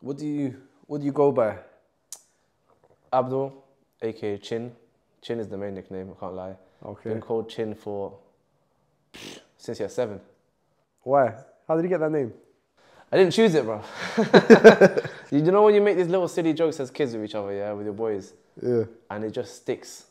What do you What do you go by? Abdul, aka Chin. Chin is the main nickname. I can't lie. Okay. Been called Chin for since year seven. Why? How did you get that name? I didn't choose it, bro. you know when you make these little silly jokes as kids with each other, yeah, with your boys, Yeah. and it just sticks.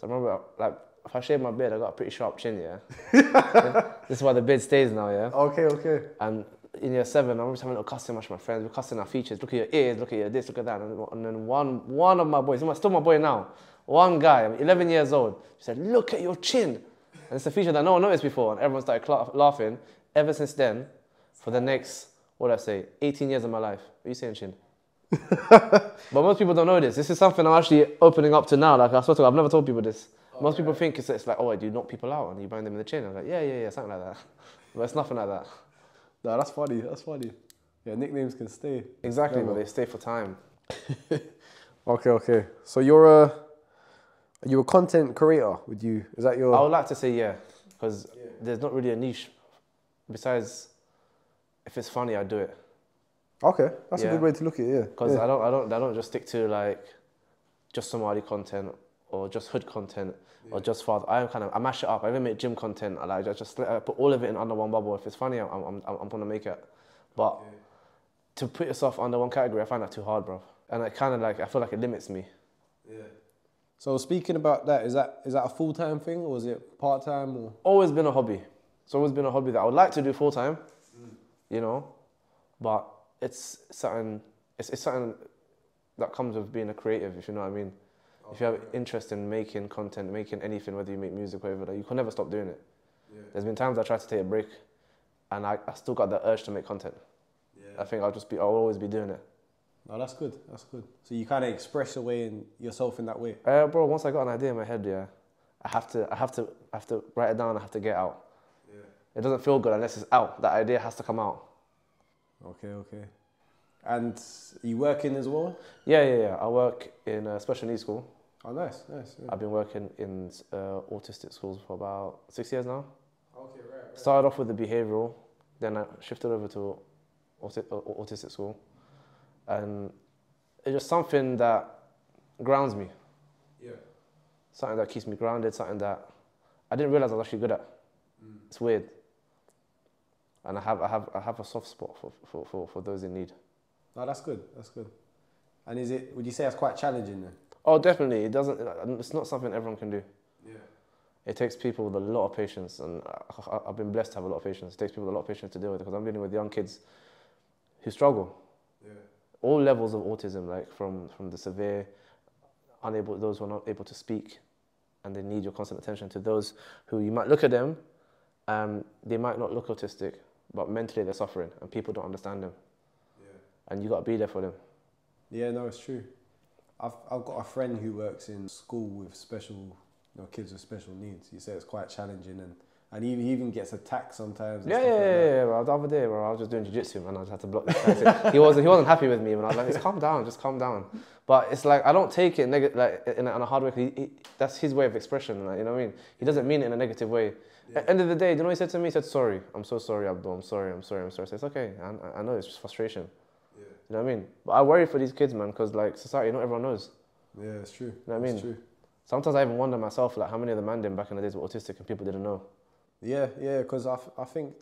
So I remember, like, if I shave my beard, I got a pretty sharp chin, yeah. this is why the beard stays now, yeah. Okay. Okay. And in year seven, I remember having a little cussing match with my friends. We're cussing our features. Look at your ears, look at your this, look at that. And, and then one, one of my boys, he's still my boy now, one guy, I'm 11 years old, he said, Look at your chin. And it's a feature that no one noticed before. And everyone started laughing. Ever since then, for the next, what did I say, 18 years of my life. What are you saying, chin? but most people don't know this. This is something I'm actually opening up to now. Like I swear to God, I've never told people this. Oh, most people think it's, it's like, oh, do you knock people out and you bang them in the chin? I'm like, yeah, yeah, yeah, something like that. But it's nothing like that. No, that's funny. That's funny. Yeah, nicknames can stay. Exactly, Yeah, but they stay for time. Okay. Okay. So you're a you're a content creator. Would you? Is that your? I would like to say yeah, because there's not really a niche. Besides, if it's funny, I do it. Okay, that's a good way to look at it. Yeah. Because yeah. I don't, I don't, I don't just stick to like just Somali content or just hood content or just father. I kind of I mash it up. I even make gym content. I like I just I put all of it in under one bubble. If it's funny, I'm, I'm, I'm, I'm gonna make it. But to put yourself under one category, I find that too hard, bro. And it kind of like I feel like it limits me. Yeah. So speaking about that, is that is that a full time thing or is it part time or? always been a hobby. It's always been a hobby that I would like to do full time, mm. you know, but it's something. It's, it's something that comes with being a creative, if you know what I mean. If you have interest in making content, making anything, whether you make music or whatever, like, you can never stop doing it. There's been times I tried to take a break, and I, I still got the urge to make content. I think I'll just be, I'll always be doing it. No, that's good. That's good. So you kind of express your way in yourself in that way. Uh, bro, once I got an idea in my head, yeah, I have to, I have to, I have to write it down. I have to get out. Yeah. It doesn't feel good unless it's out. That idea has to come out. Okay, okay. And you working as well? Yeah, yeah, yeah. I work in a special needs school. Oh, nice, nice. Yeah. I've been working in uh, autistic schools for about six years now. Okay, right. Started off with the behavioural, then I shifted over to auti- uh, autistic school, and it's just something that grounds me. Yeah. Something that keeps me grounded. Something that I didn't realize I was actually good at. It's weird. And I have, I have, I have a soft spot for, for, for, for those in need. No, that's good. That's good. And is it? Would you say it's quite challenging then? Oh, definitely. It doesn't. It's not something everyone can do. Yeah. It takes people with a lot of patience, and I, I've been blessed to have a lot of patience. It takes people a lot of patience to deal with it because I'm dealing with young kids who struggle. Yeah. All levels of autism, like from from the severe, unable, those who are not able to speak, and they need your constant attention, to those who you might look at them, and they might not look autistic, but mentally they're suffering, and people don't understand them. And you got to be there for them. Yeah, no, it's true. I've I've got a friend who works in school with special, you know, kids with special needs. He said it's quite challenging, and and he he even gets attacked sometimes. Yeah, yeah, like yeah, yeah, bro. The other day, bro, I was just doing jiu-jitsu and I just had to block this. He wasn't, he wasn't happy with me, and I was like, just calm down, just calm down. But it's like I don't take it neg- like in a, in a hard way. He, he, that's his way of expression. Like, you know what I mean? He doesn't mean it in a negative way. At end of the day, you know what he said to me? He said, "Sorry, I'm so sorry, Abdul. I'm sorry, I'm sorry, I'm sorry." So it's okay. I, I know it's just frustration. You know what I mean? But I worry for these kids, man, because like society, not everyone knows. Yeah, it's true. You know what I It's mean? true. Sometimes I even wonder myself, like how many of the man them back in the days were autistic and people didn't know. Yeah, yeah, because I, I think,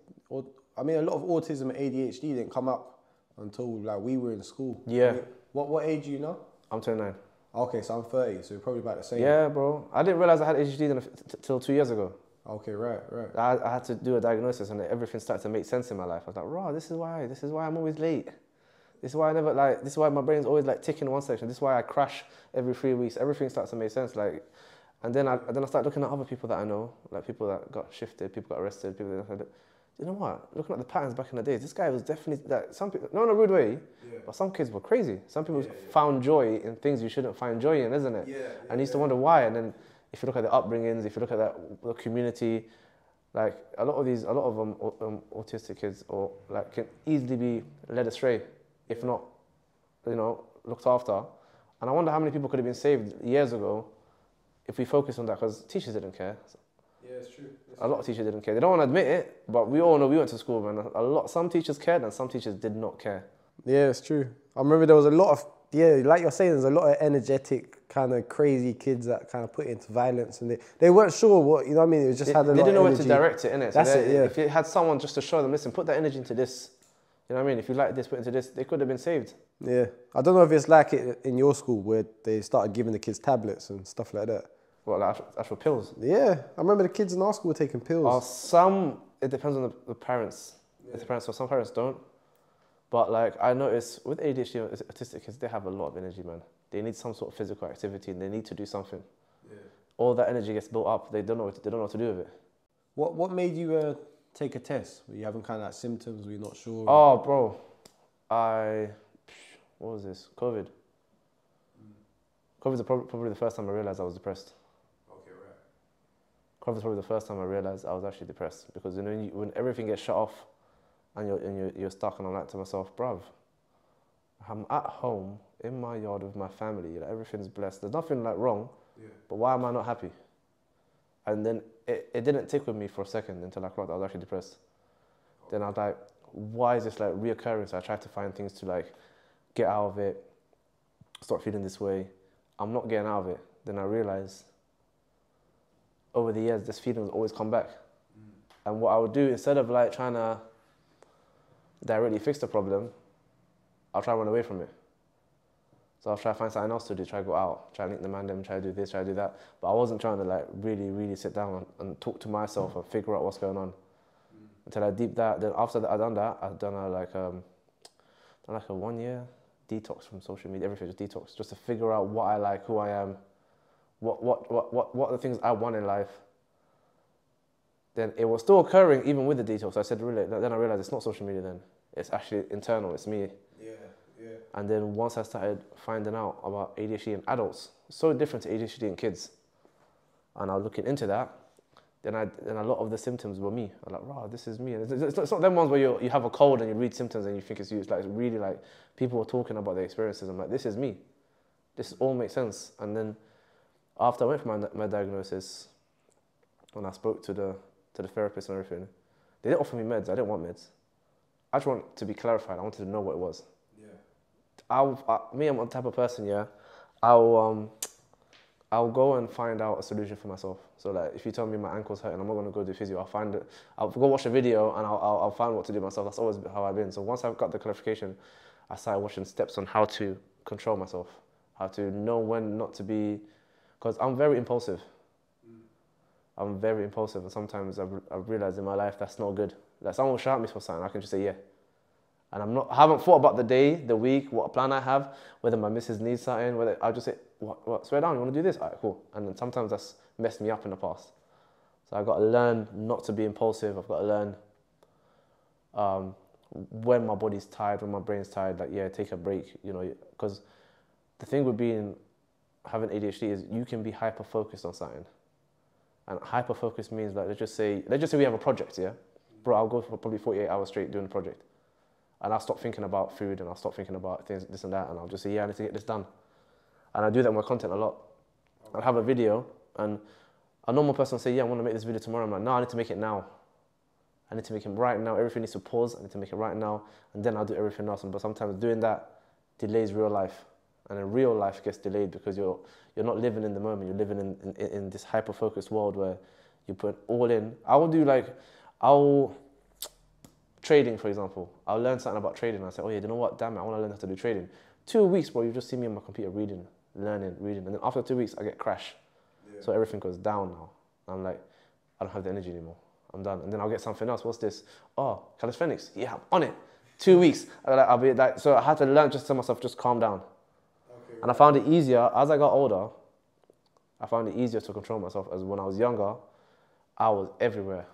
I mean, a lot of autism and ADHD didn't come up until like we were in school. Yeah. I mean, what what age are you now? I'm 29. Okay, so I'm 30, so you're probably about the same. Yeah, bro. I didn't realize I had ADHD until two years ago. Okay, right, right. I, I had to do a diagnosis and everything started to make sense in my life. I was like, raw, this is why. This is why I'm always late. This is why I never like. This is why my brain's always like ticking one section. This is why I crash every three weeks. Everything starts to make sense. Like, and then I then I start looking at other people that I know, like people that got shifted, people got arrested, people that. You know what? Looking at the patterns back in the days, this guy was definitely like some people. Not in a rude way, but some kids were crazy. Some people found joy in things you shouldn't find joy in, isn't it? Yeah, and you used to wonder why. And then if you look at the upbringings, if you look at that the community, like a lot of these, a lot of um, um, autistic kids, or like can easily be led astray, if not, you know, looked after. And I wonder how many people could have been saved years ago if we focused on that, because teachers didn't care. Yeah, it's true. A lot of teachers didn't care. They don't want to admit it, but we all know we went to school, man. A lot, some teachers cared and some teachers did not care. Yeah, it's true. I remember there was a lot of yeah, like you're saying, there's a lot of energetic, kind of crazy kids that kind of put into violence, and they, they weren't sure what you know. what I mean, it just They, had a they didn't know where to direct it, innit? So That's it, yeah. If you had someone just to show them, listen, put that energy into this. You know what I mean? If you like this, put into this. They could have been saved. Yeah, I don't know if it's like it in your school where they started giving the kids tablets and stuff like that. What, like actual, actual pills? Yeah, I remember the kids in our school were taking pills. Or some, it depends on the, the parents. If the parents, so some parents don't. But like I notice with ADHD or autistic kids, they have a lot of energy, man. They need some sort of physical activity and they need to do something. Yeah. All that energy gets built up. They don't know what to, they don't know what to do with it. What What made you uh, take a test? Were you having kind of like symptoms? Were you not sure? Oh, bro, I what was this? COVID. COVID was prob- probably the first time I realized I was depressed. Okay, right. COVID was probably the first time I realized I was actually depressed because you know, when, you, when everything gets shut off and you're, and you're, you're stuck, and I'm like to myself, bruv, I'm at home in my yard with my family, like, everything's blessed, there's nothing like wrong, Yeah. but why am I not happy? And then it, it didn't tick with me for a second until I clocked I was actually depressed. Then I was like, why is this like reoccurring? So I tried to find things to like get out of it, start feeling this way. I'm not getting out of it. Then I realized over the years, this feeling has always come back. Mm. And what I would do, instead of like trying to directly fix the problem, I'll try to run away from it. So I'll try to find something else to do, try to go out, try to link the man them, try to do this, try to do that. But I wasn't trying to like really, really sit down and, and talk to myself and figure out what's going on. Until I deep that, then after that, I done that, I've done a like um, done like a one year detox from social media, everything just detox, just to figure out what I like, who I am, what what what what what are the things I want in life. Then it was still occurring even with the detox. I said, really, then I realized it's not social media. Then it's actually internal. It's me. And then once I started finding out about ADHD in adults, so different to ADHD in kids, and I was looking into that, then I then a lot of the symptoms were me. I'm like, wow, this is me. And it's, it's not, it's not them ones where you you have a cold and you read symptoms and you think it's you. It's like really like people were talking about their experiences. I'm like, this is me. This all makes sense. And then after I went for my my diagnosis, when I spoke to the to the therapist and everything, they didn't offer me meds. I didn't want meds. I just want to be clarified. I wanted to know what it was. I'll, I, me, I'm the type of person, yeah. I'll, um, I'll go and find out a solution for myself. So, like, if you tell me my ankle's hurting, I'm not gonna go do physio. I'll find it. I'll go watch a video and I'll, I'll, I'll find what to do myself. That's always how I've been. So once I've got the clarification, I started watching steps on how to control myself, how to know when not to be, because I'm very impulsive. I'm very impulsive, and sometimes I've, I've realized in my life that's not good. Like someone will shout at me for something, I can just say yeah. And I'm not, I haven't thought about the day, the week, what plan I have, whether my missus needs something, whether I'll just say, what, what, swear down, you want to do this? All right, cool. And then sometimes that's messed me up in the past. So I've got to learn not to be impulsive. I've got to learn um, when my body's tired, when my brain's tired, like, yeah, take a break, you know, because the thing with being, having ADHD is you can be hyper focused on something. And hyper focus means like, let's just say, let's just say we have a project, yeah? Bro, I'll go for probably 48 hours straight doing the project and I'll stop thinking about food and I'll stop thinking about things, this and that, and I'll just say, yeah, I need to get this done. And I do that with my content a lot. I'll have a video, and a normal person will say, yeah, I want to make this video tomorrow. I'm like, no, I need to make it now. I need to make it right now. Everything needs to pause. I need to make it right now, and then I'll do everything else. But sometimes doing that delays real life, and then real life gets delayed because you're you're not living in the moment. You're living in in, in this hyper focused world where you put all in. I will do like, I'll trading, for example. I'll learn something about trading. I say, oh yeah, you know what? Damn it, I want to learn how to do trading. Two weeks, bro, you just see me on my computer reading, learning, reading, and then after two weeks, I get crash. So everything goes down now. I'm like, I don't have the energy anymore. I'm done. And then I'll get something else. What's this? Oh, calisthenics. Yeah, I'm on it. Two weeks. I'll, like, I'll be like, so I had to learn just to myself, just calm down. And I found it easier as I got older. I found it easier to control myself as when I was younger. I was everywhere.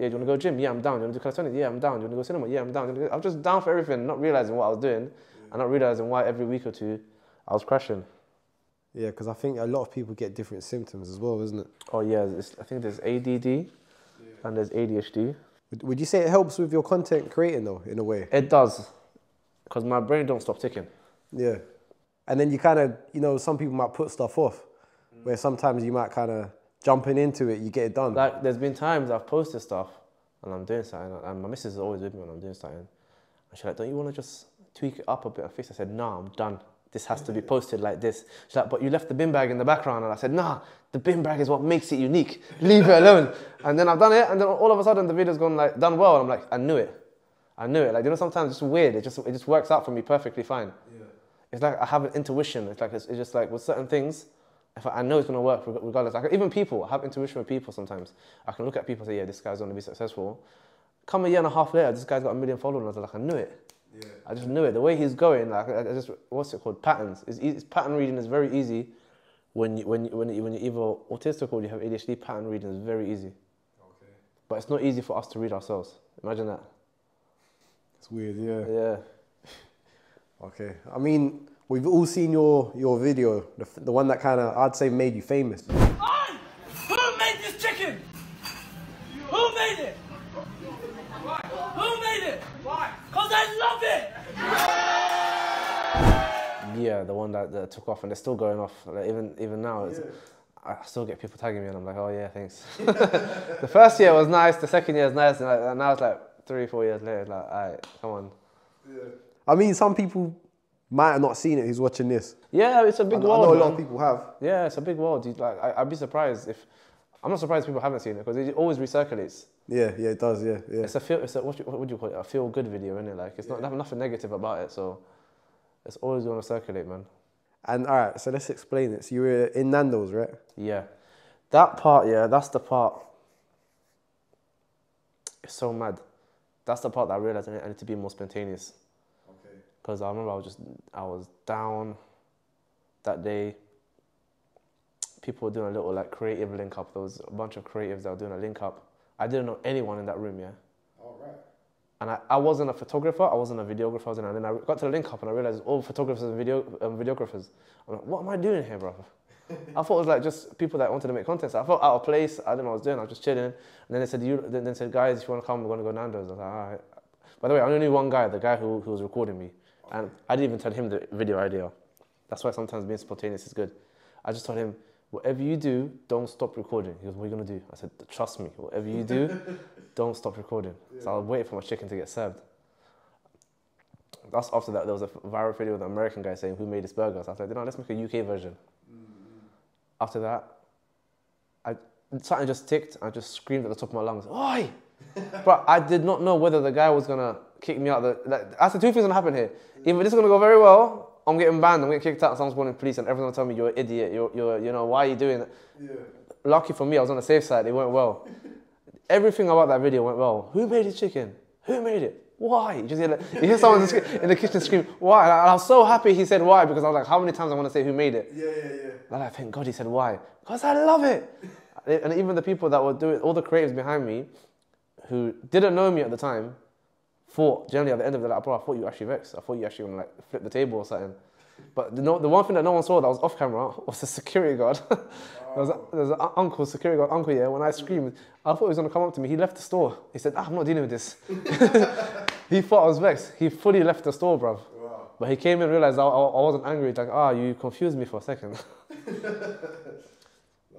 Yeah, do you want to go gym? Yeah, I'm down. Do you want to do calisthenics? Yeah, I'm down. Do you want to go cinema? Yeah, I'm down. Do you wanna go-" I was just down for everything, not realizing what I was doing, and not realizing why every week or two I was crashing. Yeah, because I think a lot of people get different symptoms as well, isn't it? Oh yeah, it's, I think there's ADD and there's ADHD. Would, would you say it helps with your content creating though, in a way? It does, because my brain don't stop ticking. Yeah. And then you kind of, you know, some people might put stuff off, where sometimes you might kind of jumping into it, you get it done. Like there's been times I've posted stuff and I'm doing something, and my missus is always with me when I'm doing something, and she's like, "Don't you want to just tweak it up a bit on Facebook. I said, nah, I'm done. This has to be posted like this. She's like, but you left the bin bag in the background. And I said, nah, the bin bag is what makes it unique. Leave it alone. and then I've done it, and then all of a sudden the video's gone like done well. And I'm like, I knew it. I knew it. Like you know, sometimes it's weird. It just it just works out for me perfectly fine. Yeah. It's like I have an intuition. It's like it's, it's just like with certain things, if I, I know it's gonna work reg- regardless. Like even people, I have intuition with people sometimes. I can look at people and say, yeah, this guy's gonna be successful. Come a year and a half later, this guy's got a million followers. Like, I knew it. Yeah. I just knew it. The way he's going, like I I just what's it called? Patterns. It's, easy, it's pattern reading is very easy. When you when you, when you, when you're either autistic or you have ADHD, pattern reading is very easy. Okay. But it's not easy for us to read ourselves. Imagine that. It's weird, yeah. Yeah. Okay. I mean, we've all seen your your video, the, the one that kind of I'd say made you famous. I? Who made this chicken? Who made it? Who made it? Why? Cause I love it. Yeah, the one that, that took off, and they're still going off. Like even even now, it's, I still get people tagging me, and I'm like, oh yeah, thanks. the first year was nice. The second year was nice, and, like, and now it's like three, four years later. It's like, all right, come on. Yeah. I mean, some people might have not seen it He's watching this. Yeah, it's a I, big I world. know a lot man. of people have. Yeah, it's a big world. You- Like, I, I'd be surprised if. I'm not surprised people haven't seen it because it always recirculates. Yeah, yeah, it does. Yeah, yeah. It's a feel. It's a what, you, what would you call it? A feel good video, isn't it? Like it's not nothing negative about it. So it's always going to circulate, man. And all right, so let's explain it. So you were in Nando's, right? Yeah, that part. Yeah, that's the part. It's so mad. That's the part that I realized I I need to be more spontaneous. Because I remember I was just I was down that day. People were doing a little like creative link up. There was a bunch of creatives that were doing a link up. I didn't know anyone in that room, yeah. All right. And I, I wasn't a photographer, I wasn't a videographer, I wasn't, and then I got to the link up and I realized all photographers and video um, videographers. I'm like, what am I doing here, bro? I thought it was like just people that wanted to make content. So I felt out of place. I didn't know what I was doing. I was just chilling. And then they said, you, then they said, guys, if you want to come, we're going to go Nando's. I was like, all right. By the way, I only knew one guy, the guy who, who was recording me. And I didn't even tell him the video idea. That's why sometimes being spontaneous is good. I just told him, whatever you do, don't stop recording. He goes, what are you going to do? I said, trust me, whatever you do, don't stop recording. So I was waiting for my chicken to get served. That's after that, there was a viral video with an American guy saying, who made this burger? So I was like, you know, let's make a UK version. Mm-hmm. After that, I, something just ticked. I just screamed at the top of my lungs, Oi! but I did not know whether the guy was gonna kick me out. The, like, that's the two things gonna happen here. Either this is gonna go very well, I'm getting banned, I'm getting kicked out, someone's calling police, and everyone's gonna tell me you're an idiot. You're, you're, you know, why are you doing that? Lucky for me, I was on the safe side. It went well. Everything about that video went well. Who made the chicken? Who made it? Why? You just hear, like, you hear someone in the kitchen scream, why? And I was so happy he said why because I was like, how many times I want to say who made it? Yeah, yeah, yeah. And I'm like, thank God he said why. Because I love it. And even the people that were doing, all the creatives behind me who didn't know me at the time, thought, generally at the end of the night, bro, I thought you were actually vexed. I thought you actually like flip the table or something. But the, no, the one thing that no one saw that was off camera was the security guard. there was, a, there was an uncle, security guard uncle, yeah, when I screamed, I thought he was going to come up to me. He left the store. He said, ah, I'm not dealing with this. he thought I was vexed. He fully left the store, bruv. But he came and realized I, I, I wasn't angry. He's like, ah, you confused me for a second.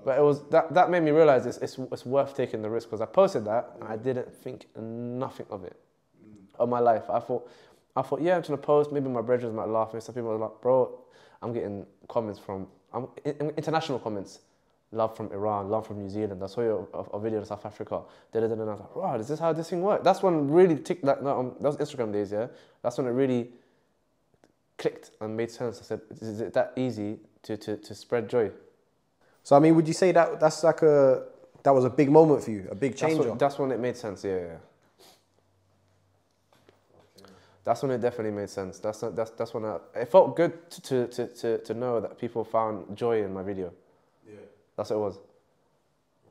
but it was that, that made me realize it's, it's, it's worth taking the risk because I posted that and I didn't think nothing of it of my life. I thought, I thought, yeah, I'm trying to post. Maybe my brothers might laugh. And some people are like, bro, I'm getting comments from I'm, in- international comments. Love from Iran, love from New Zealand. I saw your, a, a video in South Africa. Da-da-da-da. I was like, wow, is this how this thing works? That's when really ticked that. No, um, that was Instagram days, yeah. That's when it really clicked and made sense. I said, is it that easy to, to, to spread joy? So I mean, would you say that that's like a that was a big moment for you, a big That's, what, that's when it made sense. Yeah, yeah. That's when it definitely made sense. That's that's that's when I, it felt good to, to, to, to know that people found joy in my video. yeah. That's what it was.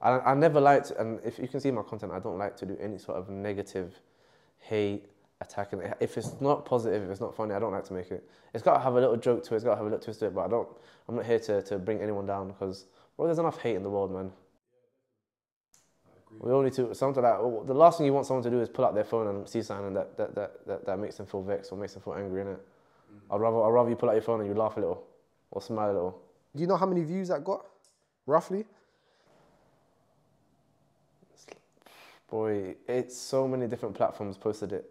I, I never liked, and if you can see my content, I don't like to do any sort of negative, hate, attacking. If it's not positive, if it's not funny, I don't like to make it. It's got to have a little joke to it. It's got to have a little twist to it. But I don't. I'm not here to, to bring anyone down because well, there's enough hate in the world, man. We all need to something like oh, the last thing you want someone to do is pull out their phone and see something that that, that, that, that makes them feel vexed or makes them feel angry, innit? Mm. I'd rather I'd rather you pull out your phone and you laugh a little or smile a little. Do you know how many views that got, roughly? Boy, it's so many different platforms posted it.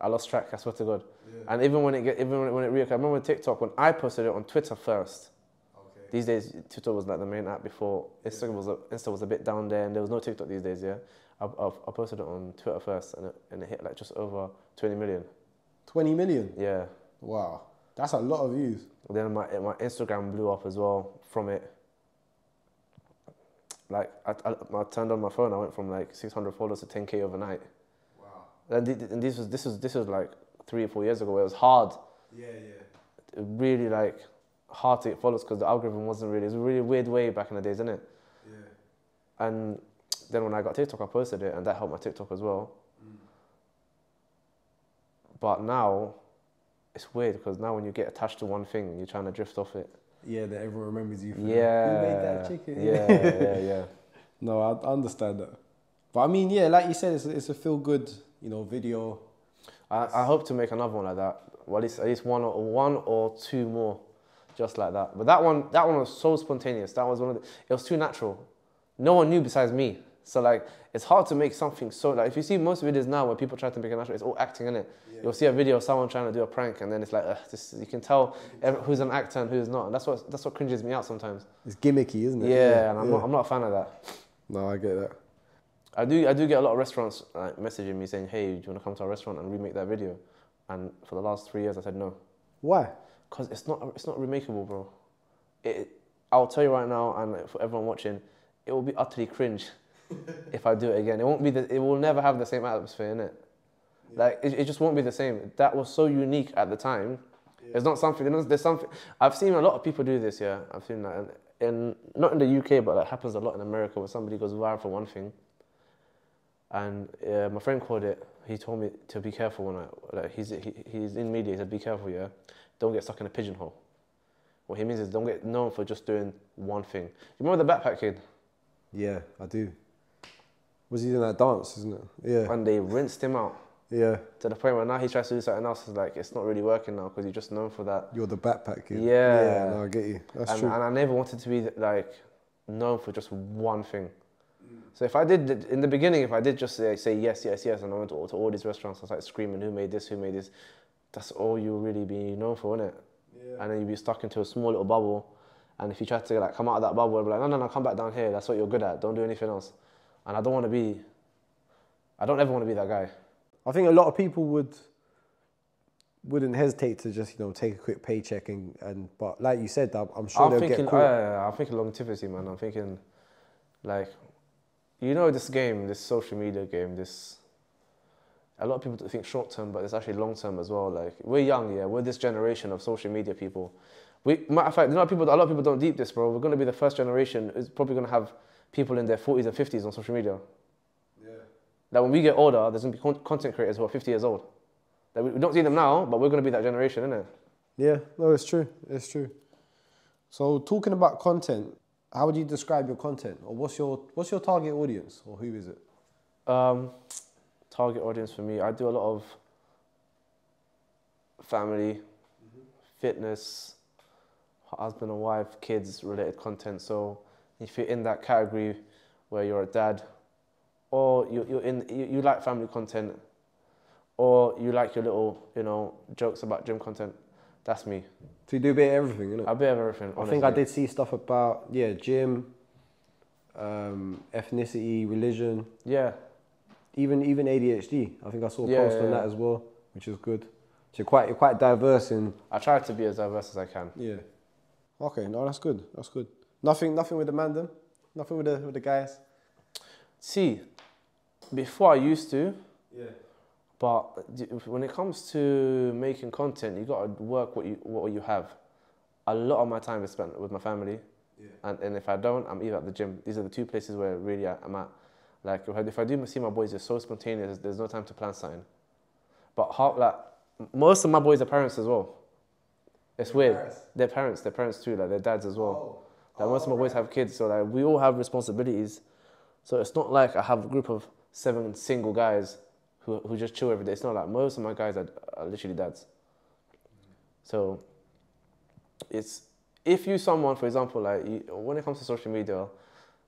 I lost track. I swear to God. And even when it get, even when it, when it reoccurred, I remember TikTok when I posted it on Twitter first. These days, Twitter was like the main app before Instagram was a, Insta was a bit down there, and there was no TikTok these days. Yeah, I, I, I posted it on Twitter first, and it, and it hit like just over 20 million. 20 million. Yeah. Wow. That's a lot of views. Then my my Instagram blew up as well from it. Like I, I, I turned on my phone, I went from like 600 followers to 10k overnight. Wow. And, th- and this was this was this was like three or four years ago. Where it was hard, Yeah, yeah. really like hard to get followers because the algorithm wasn't really. It was a really weird way back in the days, isn't it? Yeah. And then when I got TikTok, I posted it, and that helped my TikTok as well. Mm. But now, it's weird because now when you get attached to one thing, you're trying to drift off it. Yeah, that everyone remembers you for. Yeah. Who made that chicken? Yeah, yeah, yeah. No, I I understand that. But I mean, yeah, like you said, it's a, it's a feel good, you know, video. I, I hope to make another one like that. Well, at least at least one or one or two more, just like that. But that one that one was so spontaneous. That was one of the. It was too natural. No one knew besides me. So like it's hard to make something so like if you see most videos now where people try to make it natural, it's all acting in it. You'll see a video of someone trying to do a prank and then it's like ugh, this, you can tell ev- who's an actor and who's not. And that's what that's what cringes me out sometimes. It's gimmicky, isn't it? Yeah, and I'm not I'm not a fan of that. No, I get that. I do I do get a lot of restaurants like messaging me saying, "Hey, do you want to come to our restaurant and remake that video?" And for the last three years, I said no, Why? Because it's not it's not remakeable, bro. It, I'll tell you right now, and for everyone watching, it will be utterly cringe if I do it again. It won't be the, it will never have the same atmosphere in it. Like it, it just won't be the same. That was so unique at the time. It's not something. There's there's something. I've seen a lot of people do this. Yeah, I've seen that, and in not in the UK, but that happens a lot in America, where somebody goes viral for one thing. And uh, my friend called it. He told me to be careful when I like he's he, he's in media. He said, "Be careful, yeah. Don't get stuck in a pigeonhole." What he means is don't get known for just doing one thing. You remember the backpack kid? Yeah, I do. Was he doing that dance, isn't it? Yeah. And they rinsed him out Yeah. to the point where now he tries to do something else. It's like it's not really working now because you're just known for that. You're the backpack kid. Yeah. Yeah, no, I get you. That's and, true. and I never wanted to be like known for just one thing. So if I did in the beginning, if I did just say, say yes, yes, yes, and I went to, to all these restaurants, I was like screaming, "Who made this? Who made this?" That's all you'll really be known for, innit? Yeah. And then you'd be stuck into a small little bubble. And if you try to like come out of that bubble, be like, "No, no, no, come back down here. That's what you're good at. Don't do anything else." And I don't want to be. I don't ever want to be that guy. I think a lot of people would wouldn't hesitate to just you know take a quick paycheck and, and but like you said, I'm, I'm sure I'm they'll thinking, get caught. uh, I'm thinking longevity, man. I'm thinking, like, you know, this game, this social media game, this. A lot of people think short term, but it's actually long term as well. Like we're young, yeah. We're this generation of social media people. We, matter of fact, you know, people. A lot of people don't deep this, bro. We're going to be the first generation. Is probably going to have people in their 40s and 50s on social media. Yeah. That when we get older, there's going to be con- content creators who are 50 years old. That we, we don't see them now, but we're going to be that generation, isn't it? Yeah, no, it's true. It's true. So talking about content, how would you describe your content, or what's your what's your target audience, or who is it? Um, target audience for me, I do a lot of family, fitness, husband and wife, kids related content. So if you're in that category where you're a dad, or you, you're in, you, you like family content, or you like your little, you know, jokes about gym content, that's me. So you do a bit of everything, innit? I bit of everything. I think I did see stuff about yeah, gym, um, ethnicity, religion, Yeah, even even ADHD. I think I saw a Yeah, post yeah, on that as well, which is good. So you're quite you're quite diverse in I try to be as diverse as I can. yeah. Okay, no, that's good. That's good. Nothing nothing with the man then? Nothing with the with the guys. See, before I used to, Yeah. But when it comes to making content, you got to work what you what you have. A lot of my time is spent with my family, Yeah. and, and if I don't, I'm either at the gym. These are the two places where really I- I'm at. Like if I, do see my boys, it's so spontaneous. There's no time to plan something. But like most of my boys are parents as well. It's weird. parents? They're parents. They're parents too. Like they're dads as well. Oh. Like most of my oh, boys have kids, so like we all have responsibilities. So it's not like I have a group of seven single guys who who just chill every day. It's not like most of my guys are, are literally dads. So it's if you someone, for example, like you, when it comes to social media,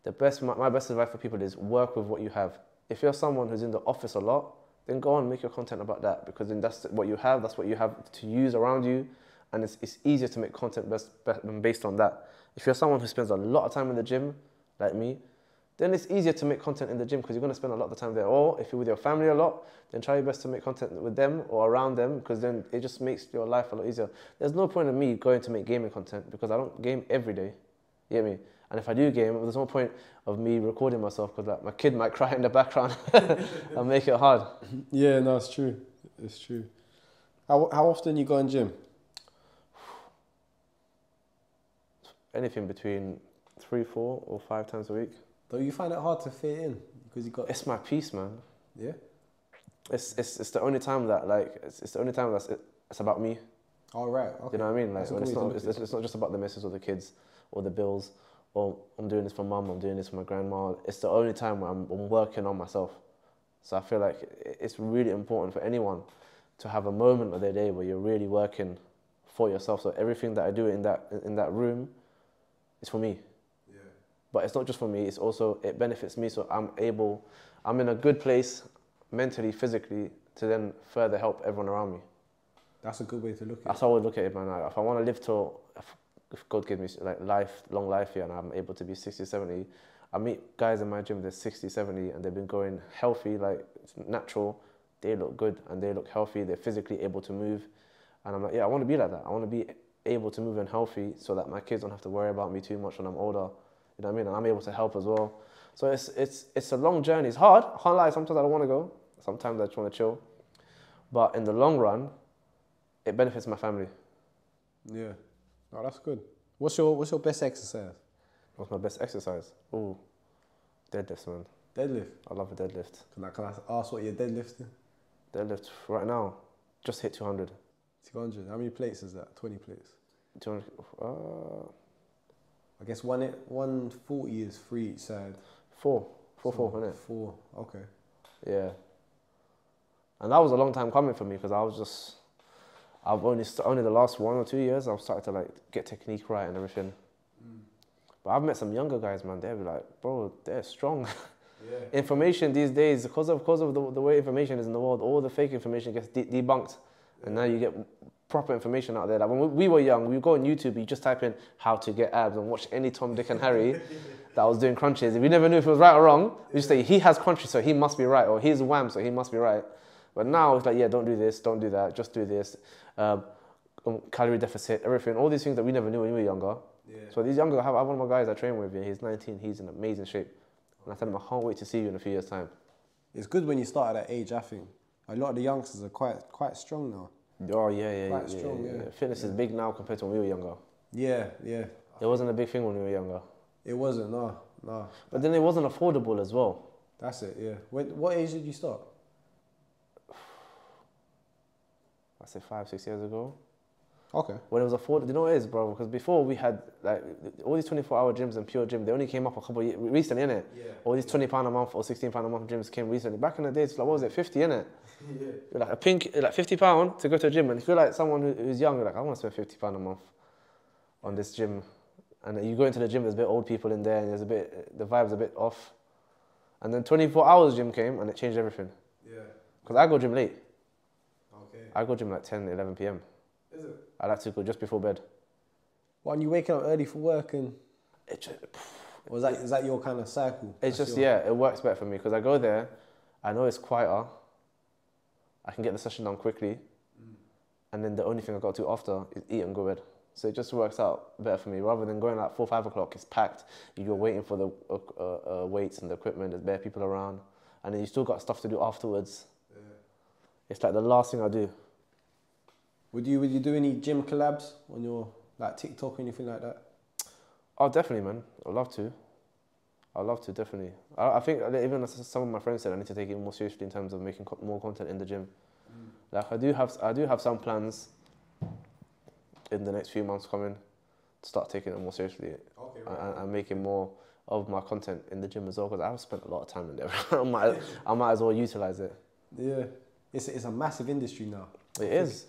the best my, my best advice for people is work with what you have. If you're someone who's in the office a lot, then go on make your content about that because then that's what you have. That's what you have to use around you, and it's it's easier to make content best, based on that. If you're someone who spends a lot of time in the gym, like me, then it's easier to make content in the gym because you're going to spend a lot of the time there. Or if you're with your family a lot, then try your best to make content with them or around them because then it just makes your life a lot easier. There's no point in me going to make gaming content because I don't game every day. You get me? And if I do game, there's no point of me recording myself because like my kid might cry in the background and make it hard. Yeah, no, it's true. It's true. How, how often you go in gym? Anything between three, four, or five times a week. Though you find it hard to fit in because you got. It's my piece, man. Yeah. It's it's it's the only time that like it's, it's the only time that's it, it's about me. All right. Okay. You know what I mean? Like it's not it's, it's not just about the misses or the kids or the bills or I'm doing this for mum, I'm doing this for my grandma. It's the only time where I'm, I'm working on myself. So I feel like it's really important for anyone to have a moment of their day where you're really working for yourself. So everything that I do in that in that room is for me. But it's not just for me, it's also, it benefits me so I'm able, I'm in a good place mentally, physically, to then further help everyone around me. That's a good way to look at That's it. That's how I would look at it, man. Like, if I want to live till, if, God gives me like life, long life here, and I'm able to be 60, 70, I meet guys in my gym, they're 60, 70, and they've been going healthy, like natural. They look good and they look healthy. They're physically able to move. And I'm like, yeah, I want to be like that. I want to be able to move and healthy so that my kids don't have to worry about me too much when I'm older. You know what I mean? And I'm able to help as well. So it's, it's, it's a long journey. It's hard. I can't lie. Sometimes I don't want to go. Sometimes I just want to chill. But in the long run, it benefits my family. Yeah. No, that's good. What's your What's your best exercise? What's my best exercise? Ooh, deadlifts, man. Deadlift. I love a deadlift. Can I Can I ask what you're deadlifting? Deadlift right now, just hit 200. 200. How many plates is that? 20 plates. 200. Uh, I guess one it 140 is free each side. four, four, So four, isn't it? Four. Okay. Yeah. And that was a long time coming for me because I was just, I've only st- only the last one or two years I've started to like get technique right and everything. Mm. But I've met some younger guys, man. They're like, bro, they're strong. Yeah. information these days, because of because of the, the way information is in the world, all the fake information gets de- debunked, and now you get proper information out there. Like when we, we were young, we go on YouTube, you just type in how to get abs and watch any Tom, Dick, and Harry that was doing crunches. If you never knew if it was right or wrong, we just say he has crunches, so he must be right, or he's wham, so he must be right. But now it's like, yeah, don't do this, don't do that, just do this. Um, um, calorie deficit, everything, all these things that we never knew when we were younger. Yeah. So these younger, I have, I have one of my guys I train with, yeah, he's 19, he's in amazing shape. And I tell him, I can't wait to see you in a few years' time. It's good when you start at that age. I think a lot of the youngsters are quite quite strong now. Oh, yeah, yeah, Quite yeah, strong, yeah, yeah. yeah. Fitness is big now compared to when we were younger. Yeah, yeah. It wasn't a big thing when we were younger. It wasn't. No, no. But then it wasn't affordable as well. That's it. Yeah. When, what age did you start? I say five, six years ago. Okay. When it was affordable, you know what it is, bro? Because before we had like all these 24 hour gyms and pure gym, they only came up a couple of years, recently, innit? Yeah. All these 20 pound a month or 16 pound a month gyms came recently. Back in the days, like, what was it, 50, innit? Yeah. You're like a pink, like 50 pound to go to a gym. And if you're like someone who- who's young, you're like, I want to spend 50 pound a month on this gym. And you go into the gym, there's a bit old people in there, and there's a bit, the vibe's a bit off. And then 24 hours gym came, and it changed everything. Yeah. Because I go gym late. Okay. I go gym like 10, 11 p.m. Is it? I like to go just before bed. Why are you waking up early for work and It just, was that is that your kind of cycle? it's That's just your- yeah, it works better for me because I go there, I know it's quieter. I can get the session done quickly, and then the only thing I got to do after is eat and go to bed. So it just works out better for me rather than going like four five o'clock. It's packed. You're waiting for the uh, uh, uh, weights and the equipment. There's bare people around, and then you still got stuff to do afterwards. It's like the last thing I do. Would you would you do any gym collabs on your like TikTok or anything like that? Oh, definitely, man. I'd love to. I'd love to, definitely. I, I think even some of my friends said, I need to take it more seriously in terms of making co- more content in the gym. Mm. Like I do have, I do have some plans in the next few months coming to start taking it more seriously Okay. and, and- and making more of my content in the gym as well because I've spent a lot of time in there. I might, I might as well utilize it. Yeah. It's it's a massive industry now. It is,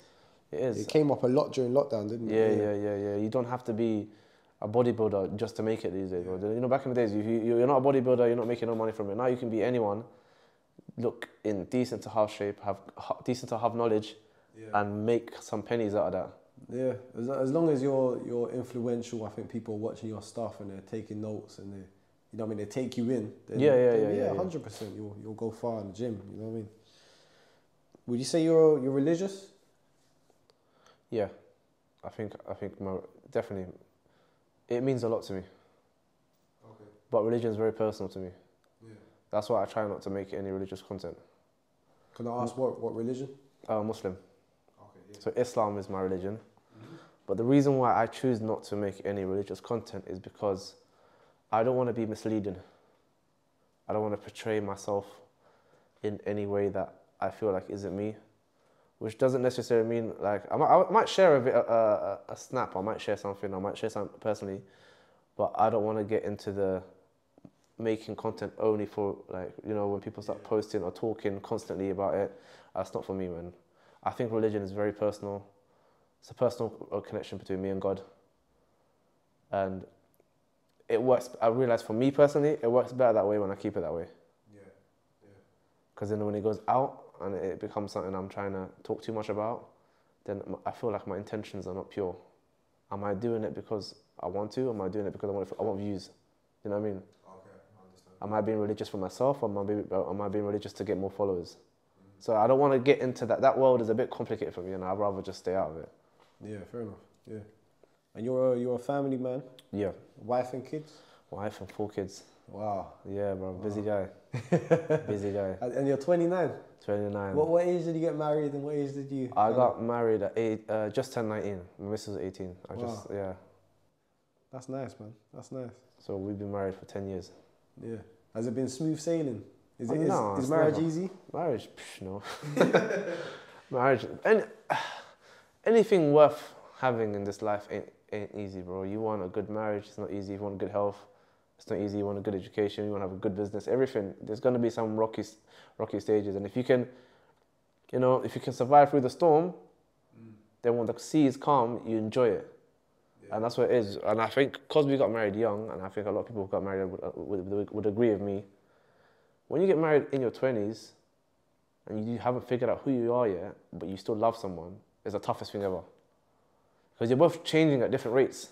it is. It came up a lot during lockdown, didn't Yeah, it? yeah, yeah, yeah. Yeah. You don't have to be a bodybuilder just to make it these days. You know, back in the days, you, you're not a bodybuilder, you're not making no money from it. Now you can be anyone look in decent to half shape, have decent to have knowledge, and make some pennies out of that. Yeah, as, as long as you're you're influential, I think people are watching your stuff and they're taking notes and they, you know, what I mean, they take you in. Then, Yeah, yeah, then yeah, yeah, yeah. hundred percent. You'll you'll go far in the gym. You know what I mean? Would you say you're you're religious? Yeah, I think I think my, definitely, it means a lot to me. Okay. But religion is very personal to me. Yeah. That's why I try not to make any religious content. Can I ask what what religion? Uh, Muslim. Okay. So Islam is my religion. But the reason why I choose not to make any religious content is because I don't want to be misleading. I don't want to portray myself in any way that I feel like isn't me, which doesn't necessarily mean like I might, I might share a, bit, a, a, snap, I might share something, I might share something personally, but I don't want to get into the making content only for like you know when people start posting or talking constantly about it. That's not for me, man. I think religion is very personal. It's a personal connection between me and God. And it works, I realize for me personally, it works better that way when I keep it that way. Yeah. Because then when it goes out and it becomes something I'm trying to talk too much about, then I feel like my intentions are not pure. Am I doing it because I want to? Am I doing it because I want, I want views? You know what I mean? Okay, I understand. Am I being religious for myself or am I being, am I being religious to get more followers? So I don't want to get into that. That world is a bit complicated for me and I'd rather just stay out of it. Yeah, fair enough. Yeah. And you're a, you're a family man, Yeah. wife and kids. Wife and four kids. Wow. Yeah, bro. Busy guy. Busy guy. And, you're 29. 29. What what age did you get married and what age did you? I got married at eight, uh, just turned 19. My missus was 18. I just, yeah. That's nice, man. That's nice. So we've been married for 10 years. Yeah. Has it been smooth sailing? Is Oh, no, is it's marriage never. easy? Marriage, psh, no. Marriage, and anything worth having in this life ain't, ain't easy, bro. You want a good marriage, it's not easy. You want good health, it's not easy. You want a good education, you want to have a good business, everything. There's going to be some rocky, rocky stages. And if you can, you know, if you can survive through the storm, then when the sea is calm, you enjoy it. And that's what it is. And I think because we got married young, and I think a lot of people who got married would, uh, would, would, would agree with me, when you get married in your 20s and you haven't figured out who you are yet, but you still love someone, is the toughest thing ever. Because you're both changing at different rates.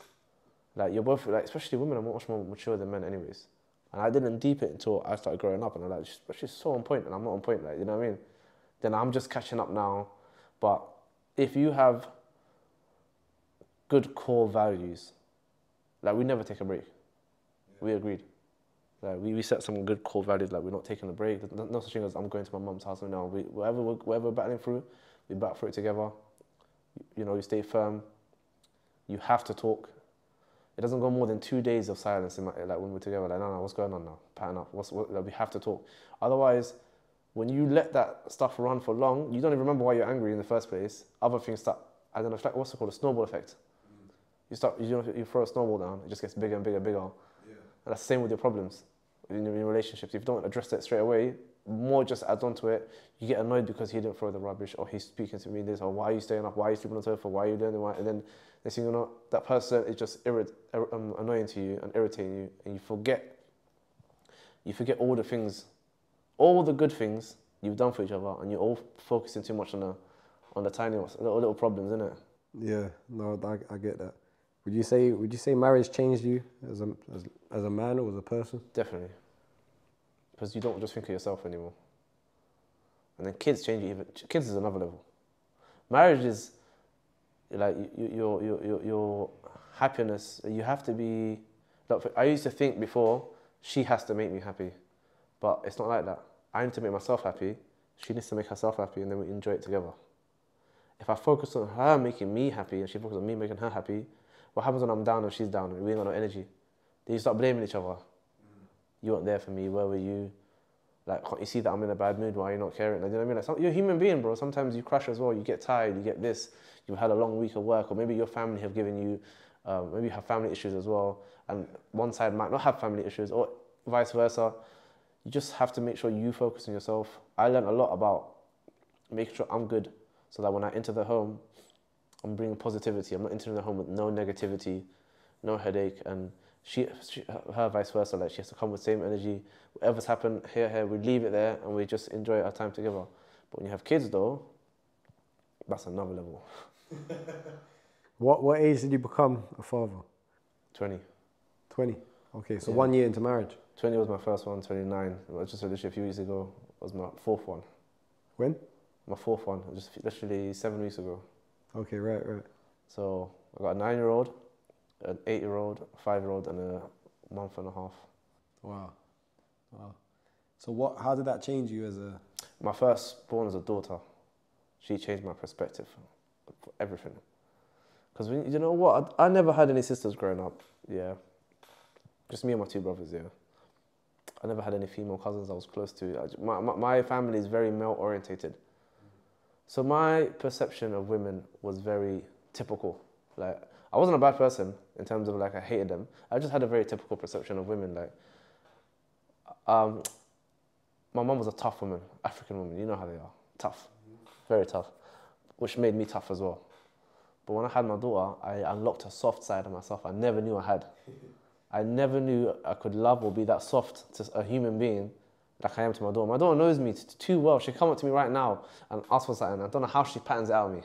Like you're both like, especially women are much more mature than men, anyways. And I didn't deep it until I started growing up, and I'm like, she's, she's so on point, and I'm not on point. Like you know what I mean? Then I'm just catching up now. But if you have good core values, like we never take a break. We agreed. Like we, we set some good core values, like we're not taking a break. There's no, no such thing as I'm going to my mum's house. No, we, whatever, we're, whatever we're battling through, we battle through it together. You know, you stay firm. You have to talk. It doesn't go more than two days of silence in my, like when we're together. Like, no, no, what's going on now? Pattern up. What's, what, like, we have to talk. Otherwise, when you let that stuff run for long, you don't even remember why you're angry in the first place. Other things start. I don't know. Like what's it called? A snowball effect. You start. You you throw a snowball down, it just gets bigger and bigger and bigger. And that's the same with your problems in your in relationships. If you don't address it straight away, more just adds on to it. You get annoyed because he didn't throw the rubbish, or he's speaking to me this, or why are you staying up? Why are you sleeping on the sofa? Why are you doing that? And then next thing you know, that person is just irrit- ir- um, annoying to you and irritating you, and you forget. You forget all the things, all the good things you've done for each other, and you're all focusing too much on the, on the tiny ones, little little problems, isn't it? Yeah, no, I, I get that. Would you say Would you say marriage changed you as a as, as a man or as a person? Definitely. Because you don't just think of yourself anymore. And then kids change you even. Kids is another level. Marriage is like your your your your happiness. You have to be. Look, I used to think before she has to make me happy, but it's not like that. I need to make myself happy. She needs to make herself happy, and then we enjoy it together. If I focus on her making me happy, and she focuses on me making her happy, what happens when I'm down and she's down and we ain't got no energy? Then you start blaming each other. You weren't there for me. Where were you? Like, can't you see that I'm in a bad mood? Why are you not caring? Like, you know what I mean? Like, some, you're a human being, bro. Sometimes you crash as well. You get tired. You get this. You've had a long week of work, or maybe your family have given you, um, maybe you have family issues as well, and one side might not have family issues, or vice versa. You just have to make sure you focus on yourself. I learned a lot about making sure I'm good, so that when I enter the home, I'm bringing positivity. I'm not entering the home with no negativity, no headache, and she, she her vice versa. Like she has to come with same energy. Whatever's happened here, here, we leave it there and we just enjoy our time together. But when you have kids, though, that's another level. What what age did you become a father? 20. Twenty. Okay, so Yeah. one year into marriage. 20 was my first one, 29. It was just literally a few weeks ago was my fourth one. When? My fourth one, just literally seven weeks ago. Okay, right, right. So I got a nine year old, an eight year old, five year old, and a month and a half. Wow, wow. So what? How did that change you as a? My first born as a daughter, she changed my perspective for everything. Because you know what? I, I never had any sisters growing up. Yeah, just me and my two brothers. Yeah, I never had any female cousins I was close to. I My my, my family is very male orientated, so my perception of women was very typical. Like I wasn't a bad person in terms of like I hated them. I just had a very typical perception of women. Like, um, my mum was a tough woman, African woman. You know how they are, tough, very tough, which made me tough as well. But when I had my daughter, I unlocked a soft side of myself I never knew I had. I never knew I could love or be that soft to a human being like I am to my daughter. My daughter knows me too well. She'll come up to me right now and ask for something. I don't know how she patterns it out of me.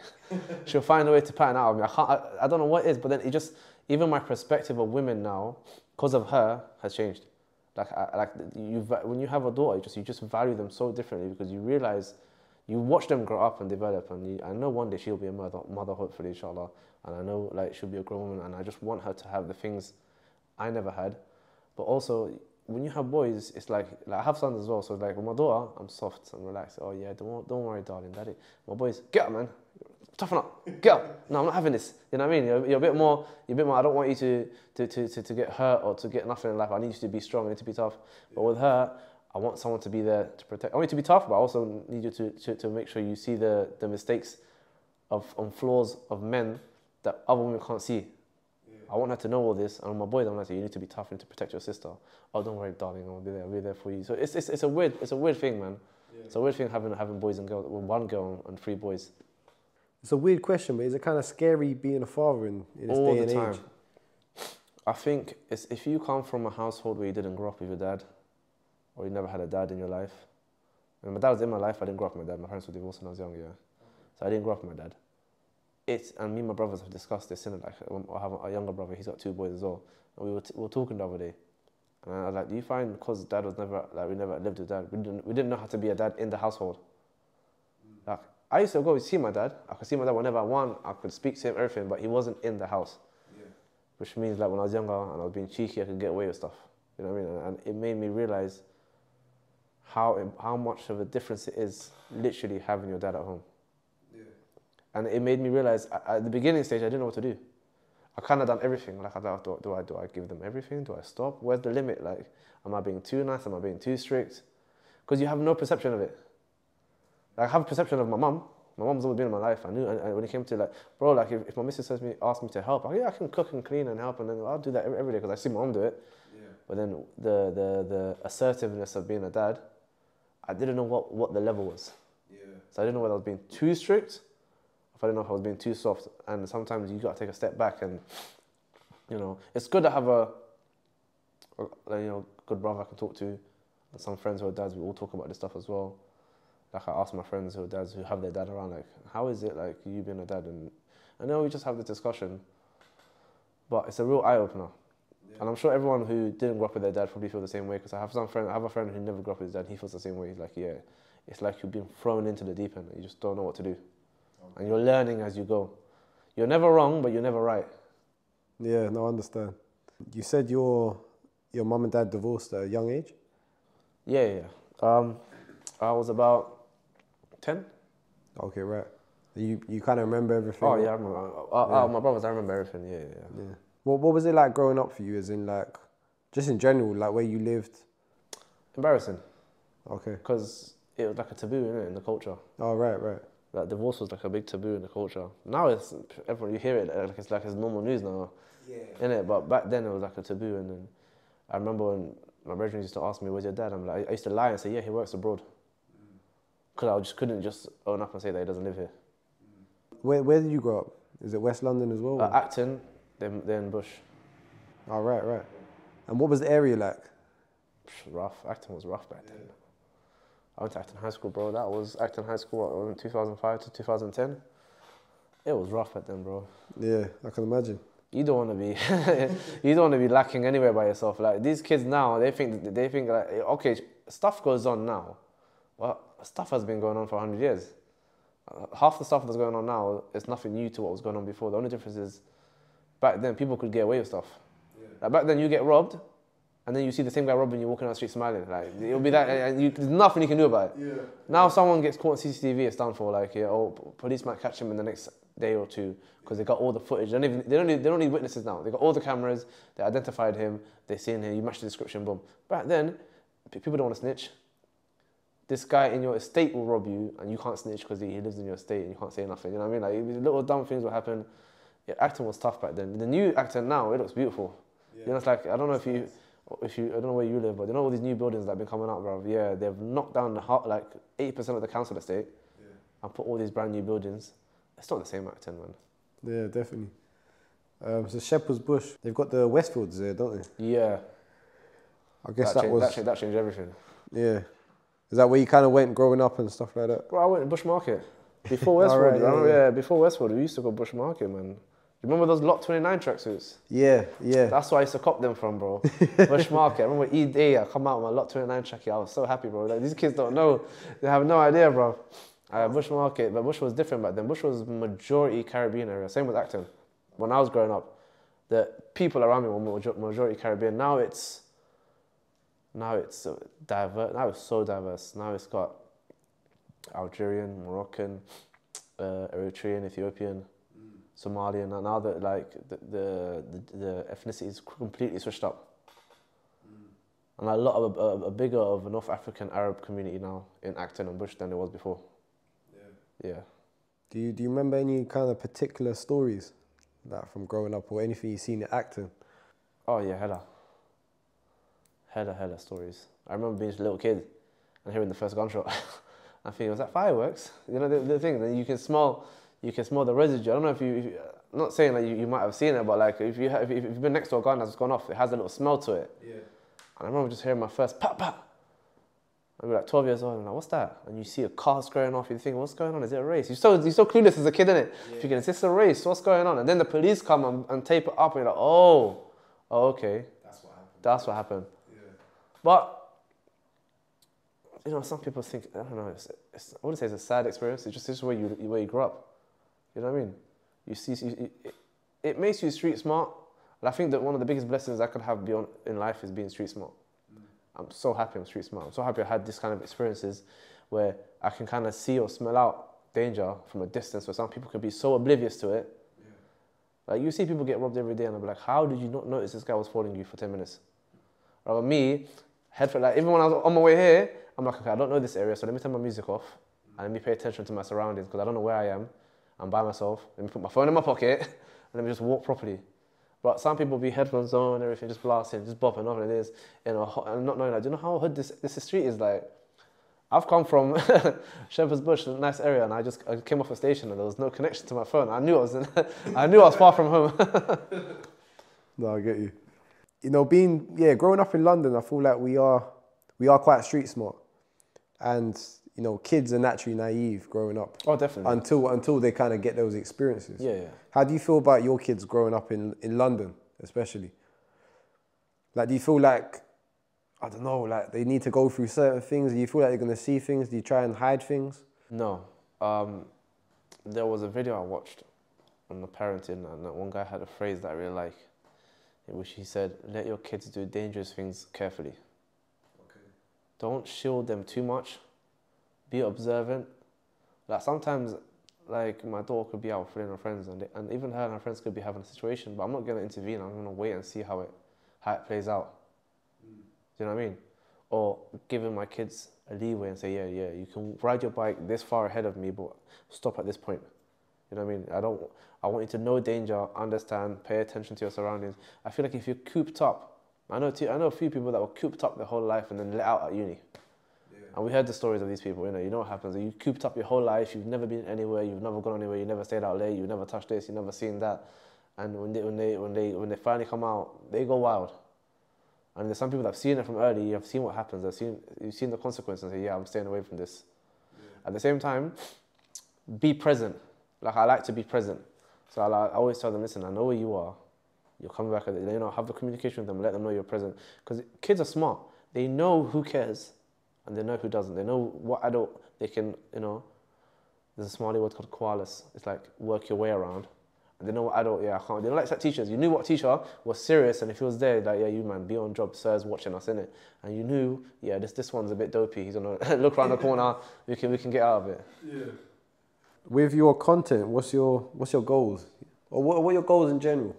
She'll find a way to pattern out of me. I, can't, I, I don't know what it is, but then it just, even my perspective of women now, because of her, has changed. Like, I, like you, when you have a daughter, you just, you just value them so differently because you realize you watch them grow up and develop and you, I know one day she'll be a mother, mother hopefully inshallah and I know like she'll be a grown woman and I just want her to have the things I never had but also when you have boys it's like, like I have sons as well so like with my daughter I'm soft and relaxed. Oh yeah don't, don't worry darling daddy. My boys get up man. Toughen up. Get up. No I'm not having this. You know what I mean? You're, you're a bit more you're a bit more I don't want you to, to, to, to, to get hurt or to get nothing in life. I need you to be strong. I need to be tough. But with her I want someone to be there to protect. I want you to be tough, but I also need you to, to, to make sure you see the, the mistakes of and flaws of men that other women can't see. I want her to know all this, and my boys, I'm like, "Say you need to be tough, you need to protect your sister. Oh, don't worry, darling, I'll be there, I'll be there for you. So it's, it's, it's a weird, it's a weird thing, man. It's a weird thing having having boys and girls, well, one girl and three boys It's a weird question, but is it kind of scary being a father in, in this all day the and time. age? I think it's if you come from a household where you didn't grow up with your dad, or you never had a dad in your life. And my dad was in my life. I didn't grow up with my dad. My parents were divorced when I was young, yeah. So I didn't grow up with my dad. It's and me and my brothers have discussed this. In like, um, I have a younger brother. He's got two boys as well. And we were, t- we were talking the other day, and I was like, "Do you find because dad was never like we never lived with dad, we didn't we didn't know how to be a dad in the household. Mm. Like I used to go see my dad. I could see my dad whenever I want. I could speak to him, everything, but he wasn't in the house Yeah. which means like when I was younger and I was being cheeky, I could get away with stuff. You know what I mean? And, and it made me realize how how much of a difference it is literally having your dad at home. And it made me realize at, the beginning stage I didn't know what to do. I kind of done everything. Like I thought, do, do I do I give them everything? Do I stop? Where's the limit? Like, am I being too nice? Am I being too strict? Because you have no perception of it. Like, I have a perception of my mum. My mum's always been in my life. I knew, and, and when it came to like, bro, like if, if my missus says me, ask me to help, I, yeah, I can cook and clean and help, and then I'll do that every, every day because I see my mum do it. Yeah. But then the, the the assertiveness of being a dad, I didn't know what, what the level was. Yeah. So I didn't know whether I was being too strict, I didn't know if I was being too soft. And sometimes you got to take a step back and, you know, it's good to have a, a you know, good brother I can talk to, and some friends who are dads. We all talk about this stuff as well. Like I ask my friends who are dads who have their dad around, like, how is it like you being a dad? And I know we just have the discussion, but it's a real eye opener. And I'm sure everyone who didn't grow up with their dad probably feel the same way. Because I have some friend, I have a friend who never grew up with his dad. He feels the same way. He's like, yeah, it's like you've been thrown into the deep end. You just don't know what to do, and you're learning as you go. You're never wrong, but you're never right. Yeah, no, I understand. You said your your mum and dad divorced at a young age. Yeah, yeah. yeah. Um, I was about ten. Okay, right. You you kind of remember everything. Oh yeah, I remember. Uh, uh, my brothers, I remember everything. Yeah, yeah. yeah. Yeah. What what was it like growing up for you? As in like, just in general, like where you lived. Embarrassing Okay. because it was like a taboo innit, in the culture. Oh right, right. Like divorce was like a big taboo in the culture. Now it's everyone you hear it uh, like it's like it's normal news now. Yeah. In it, but back then it was like a taboo, and then I remember when my brethren used to ask me, "Where's your dad?" I'm like, I used to lie and say, "Yeah, he works abroad," mm. because I just couldn't just own up and say that he doesn't live here. Mm. Where where did you grow up? Is it West London as well? Uh, Acton, then then Bush. oh right, right. And what was the area like? Rough. Acton was rough back then. I went to Acton High School, bro. That was Acton High School what, in 2005 to 2010. It was rough back then, bro. Yeah, I can imagine. You don't want to be, you don't want to be lacking anywhere by yourself. Like these kids now, they think they think like okay, stuff goes on now, but stuff has been going on for hundred years. Uh, half the stuff that's going on now is nothing new to what was going on before. The only difference is back then people could get away with stuff. Like back then you get robbed, and then you see the same guy robbing you walking down the street smiling. Like it'll be that, and you, there's nothing you can do about it. Yeah. Now someone gets caught on CCTV, it's done for. Like yeah, oh, police might catch him in the next day or two because they got all the footage. They don't even they don't need, they don't need witnesses now. They got all the cameras. They identified him. They seen him. You match the description. Boom. Back then, people don't want to snitch. This guy in your estate will rob you, and you can't snitch because he, he lives in your estate and you can't say nothing. You know what I mean? Like little dumb things will happen. Yeah, Acton was tough back then. The new Acton now, it looks beautiful. Yeah. You know, it's like I don't know if you, if you, I don't know where you live, but you know all these new buildings that have been coming up, bro. Yeah, they've knocked down the hot, like eighty percent of the council estate, and put all these brand new buildings. It's not the same Acton, man. Yeah, definitely. Um, so Shepherd's Bush, they've got the Westfields there, don't they? Yeah, I guess that, that, changed, was that, changed, that changed everything. yeah. Is that where you kind of went growing up and stuff like that? Bro, I went to Bush Market before Westwood. Alright, I yeah, yeah. yeah, before Westwood, we used to go Bush Market, man. Remember those Lot Twenty Nine tracksuits? Yeah, yeah. That's where I used to cop them from, bro. Bush Market. I remember E Day, I come out with my Lot 29 trackie. I was so happy, bro. Like, these kids don't know. They have no idea, bro. Uh, Bush Market, but Bush was different back then. Bush was majority Caribbean area. Same with Acton. When I was growing up, the people around me were majority Caribbean. Now it's, now it's diverse. Now it's so diverse. Now it's got Algerian, Moroccan, uh, Eritrean, Ethiopian. Somalian, and now that like the, the, the, the ethnicity is completely switched up. Mm. And a lot of a, a, a bigger of a North African Arab community now in Acton and Bush than there was before. Yeah. Yeah. Do you do you remember any kind of particular stories, that from growing up or anything you've seen at Acton? Oh yeah, hella. Hella, hella stories. I remember being a little kid and hearing the first gunshot. I think it was that fireworks. You know the, the thing that you can smell, you can smell the residue. I don't know if you, if you I'm not saying that you, you might have seen it, but like if you have, if, you've been next to a gun that's gone off, it has a little smell to it. Yeah. And I remember just hearing my first pop pop. I'd be like 12 years old, and I'm like, what's that? And you see a car squaring off, you think, what's going on? Is it a race? You're so, you're so clueless as a kid, innit? If you can, is this a race? What's going on? And then the police come and, and tape it up, and you're like, oh, oh okay. That's what happened. That's what happened. Yeah. But you know, some people think I don't know. It's, it's, I wouldn't say it's a sad experience. It's just this is where you where you grew up. You know what I mean? You see, you, it, it makes you street smart. And I think that one of the biggest blessings I could have beyond in life is being street smart. Mm. I'm so happy I'm street smart. I'm so happy I had this kind of experiences where I can kind of see or smell out danger from a distance. Where some people can be so oblivious to it. Like you see people get robbed every day, and I'm like, how did you not notice this guy was following you for ten minutes? Rather me, head for like even when I was on my way here, I'm like, okay, I don't know this area, so let me turn my music off and let me pay attention to my surroundings because I don't know where I am. I'm by myself. Let me put my phone in my pocket and let me just walk properly. But some people be headphones on and everything, just blasting, just bopping off, and it is, you know, ho- and not knowing. Like, do you know how hood this this street is like? I've come from Shepherd's Bush, a nice area, and I just I came off a station and there was no connection to my phone. I knew I was in, I knew I was far from home. No, I get you. You know, being yeah, growing up in London, I feel like we are we are quite street smart, and you know, kids are naturally naive growing up oh, definitely. until until they kind of get those experiences. yeah, yeah. How do you feel about your kids growing up in in London, especially? Like, do you feel like I don't know, like they need to go through certain things? Do you feel like they're gonna see things? Do you try and hide things? No. Um, there was a video I watched on the parenting, and that one guy had a phrase that I really like, in which he said, "Let your kids do dangerous things carefully. Don't shield them too much. Be observant. Like sometimes, like my daughter could be out with her friends, and they, and even her and her friends could be having a situation, but I'm not gonna intervene. I'm gonna wait and see how it how it plays out. Do you know what I mean? Or giving my kids a leeway and say, yeah, yeah, you can ride your bike this far ahead of me, but stop at this point. You know what I mean? I don't. I want you to know danger, understand, pay attention to your surroundings. I feel like if you're cooped up, I know. I know a few people that were cooped up their whole life and then let out at uni. And we heard the stories of these people. You know, you know what happens. You cooped up your whole life. You've never been anywhere. You've never gone anywhere. You never stayed out late. You never touched this. You never seen that. And when they when they when they when they finally come out, they go wild. And there's some people that have seen it from early, you've seen what happens, they've seen, you've seen the consequences and say, yeah, I'm staying away from this. At the same time, be present. Like, I like to be present. So I, like, I always tell them, listen, I know where you are. You're coming back, you know, have a communication with them, let them know you're present. Because kids are smart. They know who cares and they know who doesn't. They know what adult they can, you know, there's a Somali word called koalas. It's like work your way around. And they know what adult, yeah, I can't. They don't like that teachers. You knew what teacher was serious, and if he was there, like, yeah, you man, be on job, sir's watching us, in it. And you knew, yeah, this this one's a bit dopey. He's gonna look around the corner. We can we can get out of it. Yeah. With your content, what's your what's your goals, or what what are your goals in general?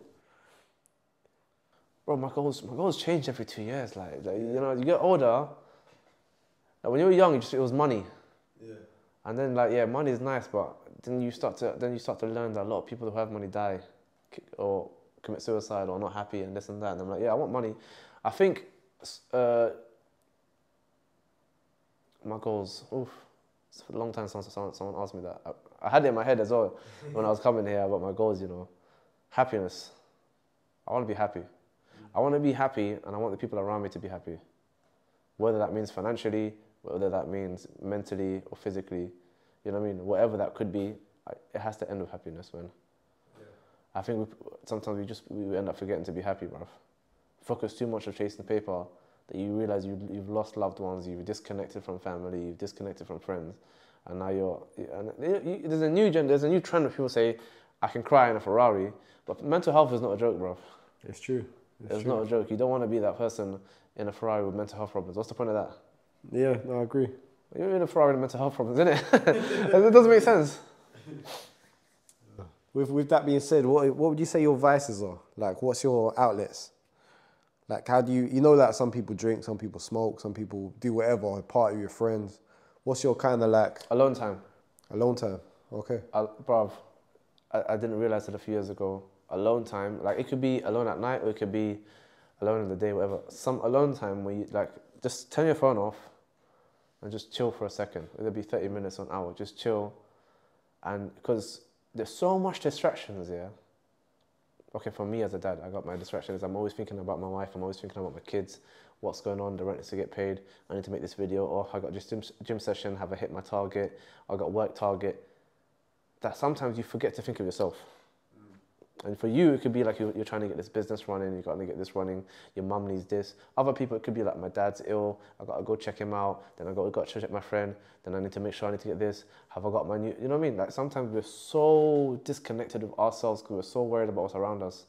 Bro, my goals my goals change every two years. Like, like you know, you get older. Like when you were young, you just it was money. Yeah. And then like yeah, money is nice, but then you start to then you start to learn that a lot of people who have money die, or commit suicide, or not happy, and this and that. And I'm like, yeah, I want money. I think uh, my goals. Oof, it's a long time since someone, someone asked me that. I, I had it in my head as well when I was coming here about my goals. You know, happiness. I want to be happy. I want to be happy, and I want the people around me to be happy. Whether that means financially, whether that means mentally or physically, you know what I mean? Whatever that could be, it has to end with happiness, man. I think we, sometimes we just we end up forgetting to be happy, bruv. Focus too much on chasing the paper that you realize you, you've lost loved ones, you've disconnected from family, you've disconnected from friends, and now you're. And you, you, there's a new gen, there's a new trend where people say, "I can cry in a Ferrari," but mental health is not a joke, bruv. It's true. It's, It's true. not a joke. You don't want to be that person in a Ferrari with mental health problems. What's the point of that? Yeah, no, I agree. You're in a Ferrari with mental health problems, isn't it? it doesn't make sense. With with that being said, what what would you say your vices are? Like, what's your outlets? Like, how do you you know that some people drink, some people smoke, some people do whatever, party with your friends. What's your kind of like Alone time. alone time? Okay. I, bruv, I, I didn't realize it a few years ago. Alone time, like it could be alone at night or it could be alone in the day, whatever. Some alone time where you like just turn your phone off and just chill for a second. It'll be 30 minutes an hour. Just chill. And because there's so much distractions, yeah. Okay, for me as a dad, I got my distractions. I'm always thinking about my wife. I'm always thinking about my kids. What's going on? The rent needs to get paid. I need to make this video. Or I got just gym, gym session. Have I hit my target? I got work target. That sometimes you forget to think of yourself. And for you, it could be like you're, you're trying to get this business running, you got to get this running, your mum needs this. Other people, it could be like my dad's ill, i got to go check him out, then i got, got to check my friend, then I need to make sure I need to get this. Have I got my new, you know what I mean? Like sometimes we're so disconnected with ourselves because we're so worried about what's around us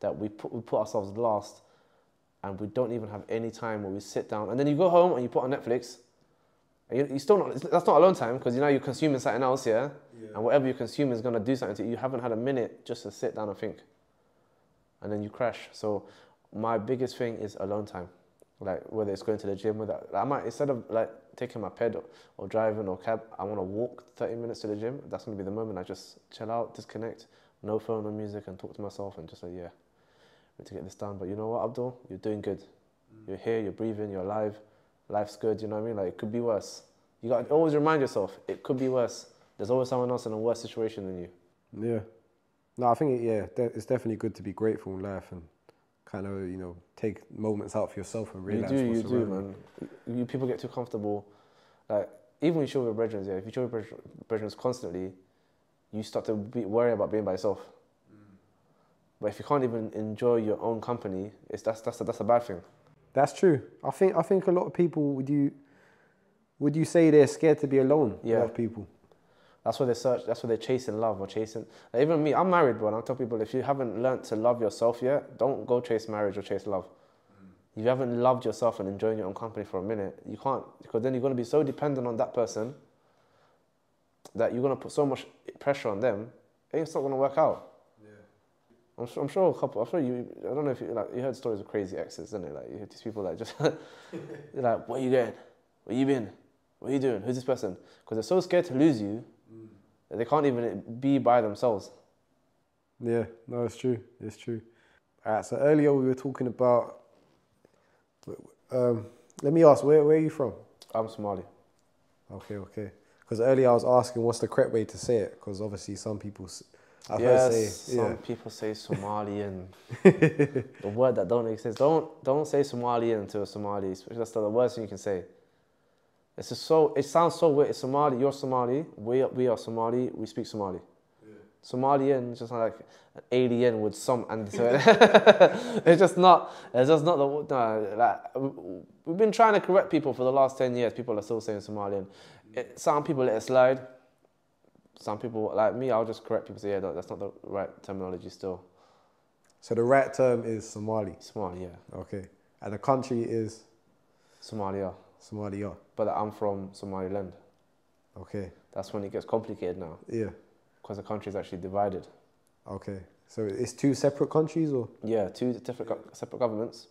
that we put, we put ourselves last and we don't even have any time where we sit down. And then you go home and you put on Netflix you, you still not, that's not alone time because you know you're consuming something else, yeah? And whatever you consume is going to do something to you. You haven't had a minute just to sit down and think. And then you crash. So my biggest thing is alone time. Like whether it's going to the gym, whether I might instead of like taking my ped or, or driving or cab, I want to walk 30 minutes to the gym. That's going to be the moment I just chill out, disconnect, no phone, no music, and talk to myself and just say, yeah, need to get this done. But you know what, Abdul, you're doing good. Mm. You're here, you're breathing, you're alive. Life's good. You know what I mean? Like it could be worse. You got to always remind yourself it could be worse. There's always someone else in a worse situation than you. Yeah. No, I think it, yeah, de- it's definitely good to be grateful in life and kind of you know take moments out for yourself and realize You realize do, you do, man. You, you- people get too comfortable. Like even when you show your brethren, yeah, if you show your brethren constantly, you start to be worry about being by yourself. Mm. But if you can't even enjoy your own company, it's that's that's a, that's a bad thing. That's true. I think I think a lot of people would you would you say they're scared to be alone? A Yeah. lot of people. That's why they search. That's why they're chasing love or chasing. Like even me, I'm married, bro. And I tell people if you haven't learned to love yourself yet, don't go chase marriage or chase love. If you haven't loved yourself and enjoying your own company for a minute, you can't because then you're gonna be so dependent on that person that you're gonna put so much pressure on them. It's not gonna work out. I'm sure, I'm sure a couple. I'm sure you. I don't know if you like. You heard stories of crazy exes, didn't you? Like you heard these people that just they're like, "Where you going? Where you been? What are you doing? Who's this person?" Because they're so scared to lose you that they can't even be by themselves. Yeah, no, it's true. It's true. All right, so earlier we were talking about. Um, let me ask, where, where are you from? I'm Somali. Okay, okay. Because earlier I was asking what's the correct way to say it, because obviously some people I've yes, say, some people say Somalian. the word that don't exist. Don't don't say Somalian to a Somali. That's the worst thing you can say. It's just so. It sounds so weird. It's Somali. You're Somali. We are, we are Somali. We speak Somali. Somalian just like an alien with some and so it's just not. It's just not the. No, like, we- we've been trying to correct people for the last ten years. People are still saying Somalian. It, some people let it slide. Some people like me. I'll just correct people. Say, yeah, that- that's not the right terminology. Still, So the right term is Somali. Somali, yeah, Okay. And the country is Somalia. Somalia. But I'm from Somaliland. Okay. That's when it gets complicated now Yeah. because the country is actually divided. Okay. So it's two separate countries or? Yeah, two different separate governments.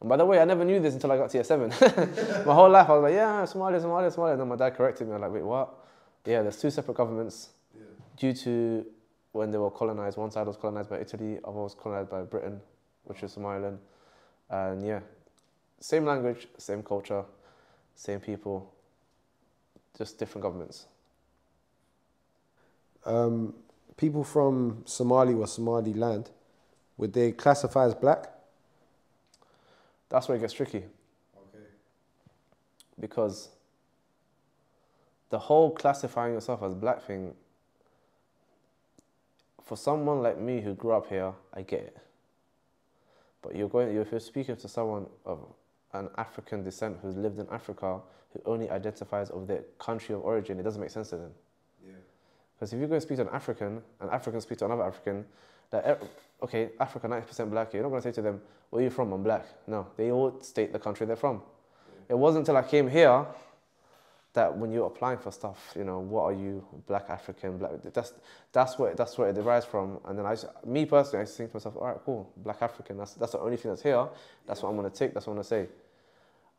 And by the way, I never knew this until I got to year seven. my whole life, I was like, yeah, Somalia, Somalia, Somalia. And then my dad corrected me. I'm like, wait, what? Yeah, there's two separate governments due to when they were colonized. One side was colonized by Italy, other was colonized by Britain, which is Somaliland. And yeah, same language, same culture, same people, just different governments. Um, people from Somali or Somaliland, would they classify as black? That's where it gets tricky. Okay. because the whole classifying yourself as black thing for someone like me who grew up here i get it but you're going if you're speaking to someone of an african descent who's lived in africa who only identifies of their country of origin it doesn't make sense to them Yeah. because if you go and speak to an African, and African speak to another African, that eh, okay, Africa ninety percent black. You're not gonna say to them, "Where are you from?" I'm black. No, they all state the country they're from. It wasn't until I came here that when you're applying for stuff, you know, what are you, black African, black? That's that's where that's where it derives from. And then I, just, me personally, I think to myself, all right, cool, black African. That's that's the only thing that's here. That's what I'm gonna take. That's what I'm gonna say.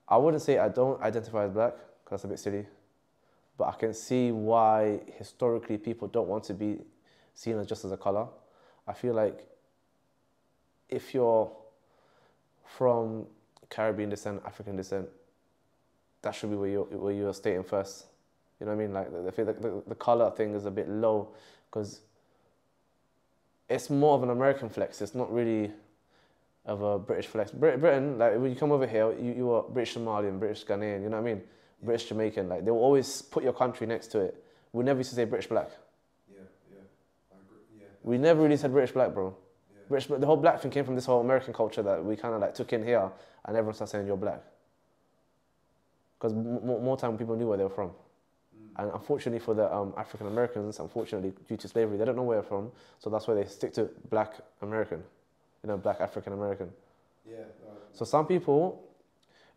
I wouldn't say I don't identify as black because that's a bit silly but I can see why historically people don't want to be seen as just as a color. I feel like if you're from Caribbean descent, African descent, that should be where you're, where you're stating first. You know what I mean? Like the, the, the, the color thing is a bit low because it's more of an American flex. It's not really of a British flex. Brit- Britain, like when you come over here, you, you are British Somalian, British Ghanaian, you know what I mean? British Jamaican. Like they will always put your country next to it. We never used to say British black. Yeah, yeah. I agree. Yeah. We never really said British black, bro. British, the whole black thing came from this whole American culture that we kind of like took in here, and everyone started saying you're black. Because m- more, time people knew where they were from, and unfortunately for the um, African Americans, unfortunately due to slavery, they don't know where they're from, so that's why they stick to black American, you know, black African American. Yeah. So some people,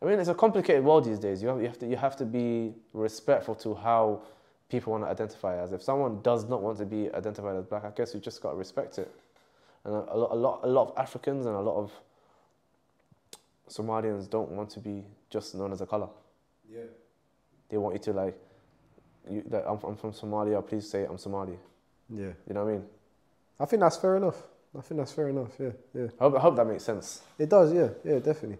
I mean, it's a complicated world these days. You have, you have to you have to be respectful to how people want to identify as. If someone does not want to be identified as black, I guess you just got to respect it. And a, a lot, a lot, a lot of Africans and a lot of Somalians don't want to be just known as a color. Yeah. They want you to like, you, like I'm, I'm from Somalia. Please say I'm Somali. Yeah. You know what I mean? I think that's fair enough. I think that's fair enough. Yeah. Yeah. I hope, I hope that makes sense. It does. Yeah. Yeah. Definitely.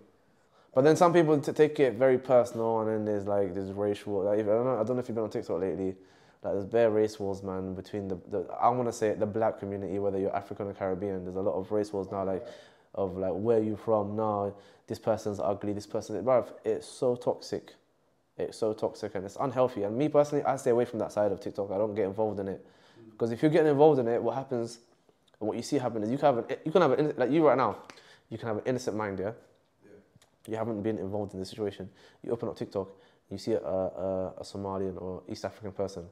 But then some people t- take it very personal, and then there's like this race war. Like, if, I don't know. I don't know if you've been on TikTok lately. Like there's bare race wars, man, between the, the I want to say it, the black community, whether you're African or Caribbean. There's a lot of race wars now, like of like where you from. No, this person's ugly. This person, bruv, it's so toxic. It's so toxic and it's unhealthy. And me personally, I stay away from that side of TikTok. I don't get involved in it because if you're getting involved in it, what happens? And what you see happen is you can have an, you can have an, like you right now, you can have an innocent mind, yeah. You haven't been involved in the situation. You open up TikTok, you see a, a, a Somalian or East African person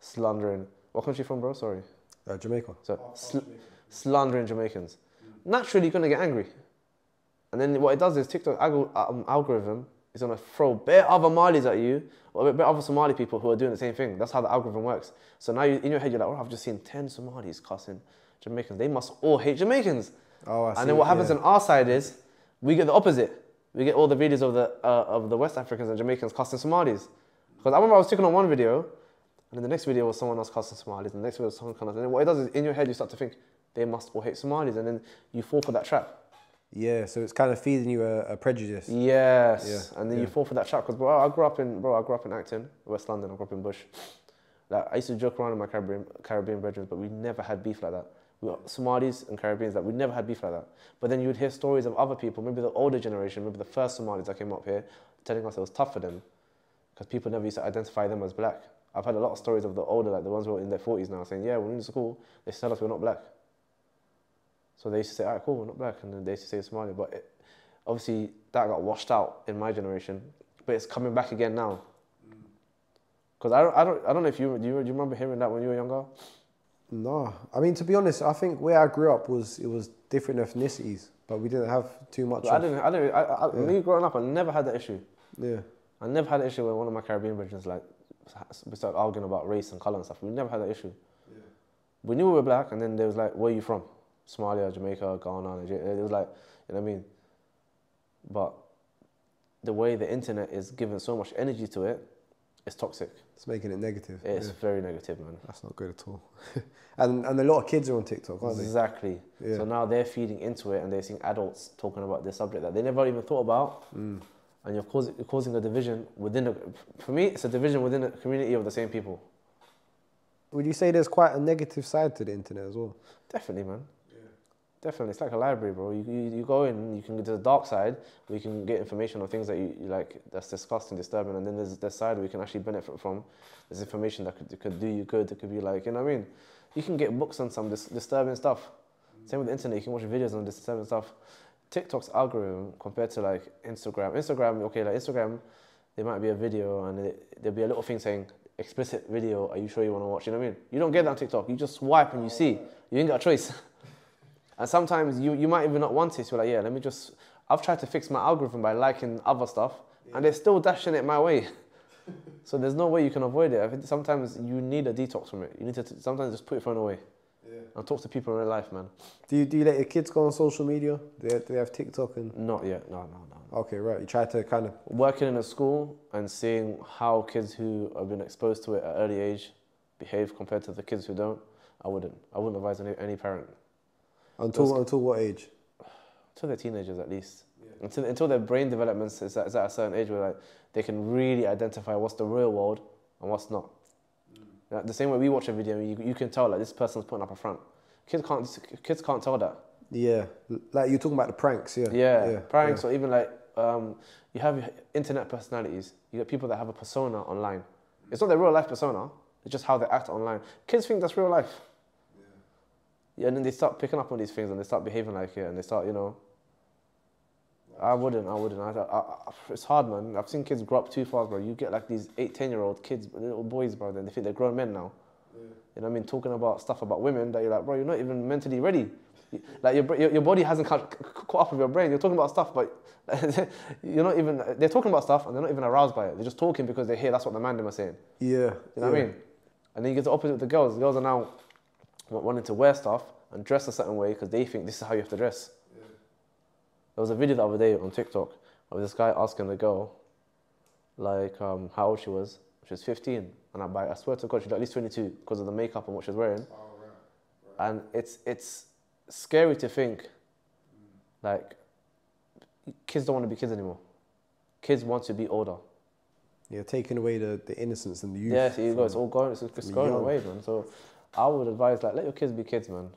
slandering. What country you from, bro? Sorry. Uh, Jamaica. So sl- slandering Jamaicans. Naturally, you're gonna get angry. And then what it does is TikTok um, algorithm is gonna throw bare other Malis at you, or bare other Somali people who are doing the same thing. That's how the algorithm works. So now you, in your head, you're like, oh, I've just seen 10 Somalis cussing Jamaicans. They must all hate Jamaicans. Oh, I see. And then what happens yeah. on our side is we get the opposite. We get all the videos of the uh, of the West Africans and Jamaicans cussing Somalis. Because I remember I was taking on one video, and then the next video was someone else cussing Somalis, and the next video was someone else. And then what it does is in your head you start to think they must all hate Somalis, and then you fall for that trap. Yeah. So it's kind of feeding you a, a prejudice. Yes. Yeah, And then you fall for that trap because bro, I grew up in bro, I grew up in Acton, West London. I grew up in Bush. Like I used to joke around with my Caribbean Caribbean brethren, but we never had beef like that. We were Somalis and Caribbeans, like we never had beef like that. But then you would hear stories of other people, maybe the older generation, maybe the first Somalis that came up here, telling us it was tough for them because people never used to identify them as black. I've had a lot of stories of the older, like the ones who are in their 40s now, saying, yeah, when we were in school, they tell us we're not black. So they used to say, all right, cool, we're not black. And then they used to say Somali. But it, obviously, that got washed out in my generation. But it's coming back again now. Because I don't, I, don't, I don't know if you, do you, do you remember hearing that when you were younger? No, I mean to be honest, I think where I grew up was it was different ethnicities, but we didn't have too much. But I of- didn't, I didn't, I, I, me growing up, I never had that issue. yeah, I never had an issue with one of my Caribbean brethren, like, we started arguing about race and colour and stuff. We never had that issue. Yeah. We knew we were black, and then they was like, where are you from? Somalia, Jamaica, Ghana, Nigeria. It was like, you know what I mean? But the way the internet is giving so much energy to it, it's toxic. it's making it negative. It's yeah. very negative, man. That's not good at all. and and a lot of kids are on TikTok, aren't they? Exactly. Yeah. So now they're feeding into it and they're seeing adults talking about this subject that they never even thought about. Mm. And you're causing, you're causing a division within a, for me, it's a division within a community of the same people. Would you say there's quite a negative side to the internet as well? Definitely, man. Definitely. It's like a library, bro. You, you, you go in, you can get to the dark side you can get information on things that you, you like, that's disgusting, disturbing. And then there's the side you can actually benefit from. There's information that could, could do you good. It could be like, you know what I mean? You can get books on some dis- disturbing stuff. Same with the internet. You can watch videos on disturbing stuff. TikTok's algorithm compared to like Instagram. Instagram, okay, like Instagram, there might be a video and it, there'll be a little thing saying explicit video. Are you sure you want to watch? You know what I mean? You don't get that on TikTok. You just swipe and you see. You ain't got a choice. and sometimes you, you might even not want it. So you're like, yeah, let me just. I've tried to fix my algorithm by liking other stuff, and they're still dashing it my way. so there's no way you can avoid it. I think sometimes you need a detox from it. You need to t- sometimes just put your phone away and talk to people in real life, man. Do you do you let your kids go on social media? Do they, do they have TikTok and? Not yet. No, no, no. no. Okay, right. You try to kind of. Working in a school and seeing how kids who have been exposed to it at early age behave compared to the kids who don't, I wouldn't. I wouldn't advise any, any parent. Until Those- until what age? Until they're teenagers, at least. Until, until their brain development is at, is at a certain age where like, they can really identify what's the real world and what's not. Like, the same way we watch a video, you, you can tell like this person's putting up a front. Kids can't. Kids can't tell that. Yeah, like you're talking about the pranks. Yeah. Yeah, pranks or even like um, you have internet personalities. You get people that have a persona online. It's not their real life persona. It's just how they act online. Kids think that's real life. Yeah, and then they start picking up on these things and they start behaving like it and they start, you know. I wouldn't, I wouldn't. I, I, I, it's hard, man. I've seen kids grow up too fast, bro. You get like these eight, ten year old kids, little boys, bro, then they think they're grown men now. Yeah. You know what I mean? Talking about stuff about women that you're like, bro, you're not even mentally ready. Like your, your, your body hasn't caught, caught up with your brain. You're talking about stuff, but you're not even, they're talking about stuff and they're not even aroused by it. They're just talking because they hear that's what the man them are saying. Yeah. You know yeah. what I mean? And then you get the opposite with the girls. The girls are now wanting to wear stuff and dress a certain way because they think this is how you have to dress. There was a video the other day on TikTok of this guy asking the girl, like, um, how old she was. She was 15. And I, by, I swear to God, she's at least 22 because of the makeup and what she was wearing. And it's, it's scary to think, like, kids don't want to be kids anymore. Kids want to be older. Yeah, taking away the, the innocence and the youth. Yeah, so you go, it's all going, it's, it's from going young. away, man. So I would advise, like, let your kids be kids, man.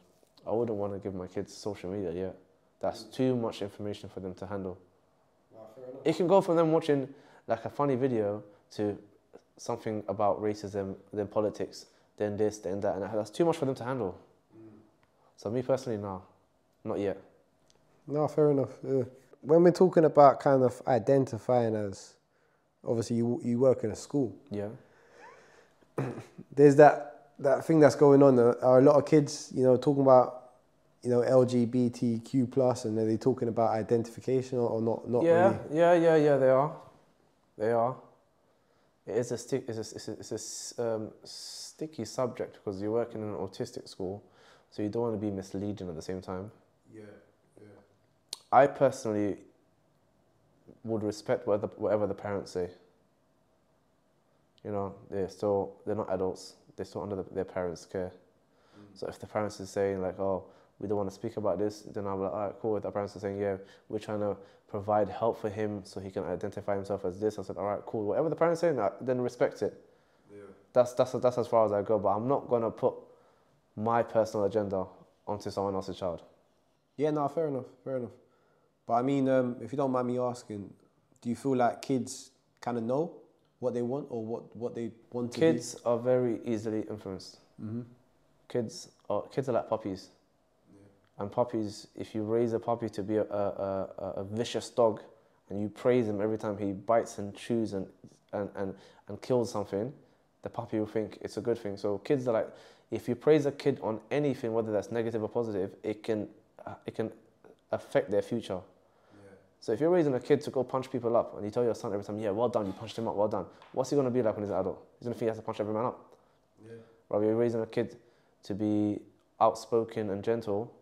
I wouldn't want to give my kids social media yet. That's too much information for them to handle. It can go from them watching like a funny video to something about racism, then politics, then this, then that, and that. that's too much for them to handle. So me personally, no, not yet. No, fair enough. Yeah. When we're talking about kind of identifying as, obviously you you work in a school. Yeah. There's that that thing that's going on. There are a lot of kids, you know, talking about, you know, LGBTQ plus, and are they talking about identification or, or not? Not yeah, really. yeah, yeah, yeah. They are. They are. It is a stick. It's a, it's a, it's a s- um, sticky subject because you're working in an autistic school, so you don't want to be misleading at the same time. Yeah, Yeah. I personally would respect whatever, whatever the parents say. You know, they're still they're not adults. They're still under the, their parents' care. So if the parents are saying like, "Oh, we don't want to speak about this," then I'm like, "All right, cool." If the parents are saying, "Yeah, we're trying to provide help for him so he can identify himself as this," I said, "All right, cool." Whatever the parents saying, uh, then respect it. that's that's that's as far as I go. But I'm not gonna put my personal agenda onto someone else's child. Yeah, no, fair enough, fair enough. But I mean, um, if you don't mind me asking, do you feel like kids kind of know what they want or what, what they want to Kids are very easily influenced. Kids are kids are like puppies. And puppies, if you raise a puppy to be a, a, a, a vicious dog, and you praise him every time he bites and chews and, and, and, and kills something, the puppy will think it's a good thing. So kids are like, if you praise a kid on anything, whether that's negative or positive, it can uh, it can affect their future. So if you're raising a kid to go punch people up, and you tell your son every time, yeah, well done, you punched him up, well done. What's he gonna be like when he's an adult? He's gonna think he has to punch every man up. Yeah. Rather, you're raising a kid to be outspoken and gentle,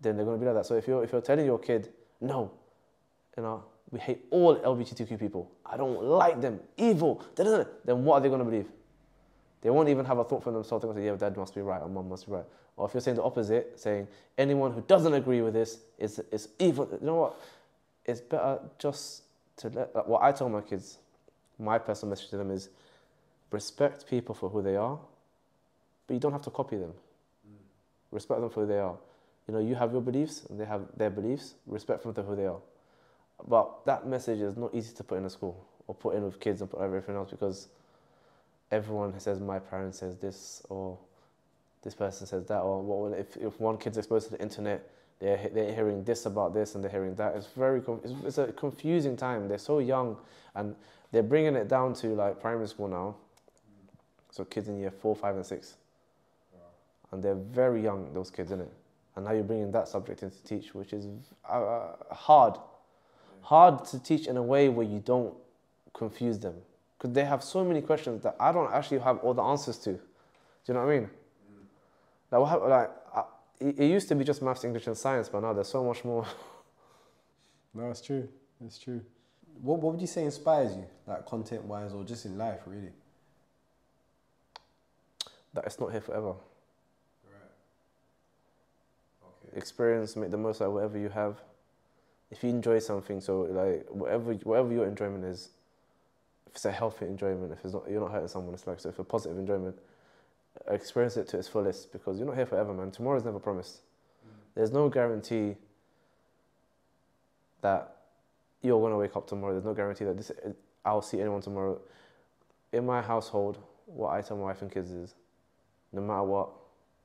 then they're gonna be like that. So if you're if you're telling your kid, no, you know, we hate all LGBTQ people. I don't like them, evil. da, da, da," Then what are they gonna believe? They won't even have a thought for themselves. They're gonna say, yeah, dad must be right or mum must be right. Or if you're saying the opposite, saying anyone who doesn't agree with this is is evil. You know what? It's better just to let. Like, what I tell my kids, my personal message to them is, respect people for who they are, but you don't have to copy them. Mm. Respect them for who they are. You know, you have your beliefs and they have their beliefs. Respect them for who they are. But that message is not easy to put in a school or put in with kids and put everything else because everyone says my parent says this or this person says that or what if, if one kid's exposed to the internet they're, they're hearing this about this and they're hearing that. It's very it's, it's a confusing time. They're so young and they're bringing it down to like primary school now. So kids in year four five and six. And they're very young those kids in it and now you're bringing that subject in to teach which is uh, uh, hard. Hard to teach in a way where you don't confuse them. Because they have so many questions that I don't actually have all the answers to. Do you know what I mean? Like, what, like it, it used to be just maths, English, and science, but now there's so much more. No, it's true. It's true. What, what would you say inspires you, like content wise or just in life, really? that it's not here forever. Right. Okay. Experience, make the most out of whatever you have. If you enjoy something, so like whatever whatever your enjoyment is, if it's a healthy enjoyment, if it's not you're not hurting someone, it's like so if it's a positive enjoyment, experience it to its fullest because you're not here forever, man. Tomorrow's never promised. There's no guarantee that you're gonna wake up tomorrow. There's no guarantee that this I'll see anyone tomorrow. In my household, what I tell my wife and kids is, no matter what,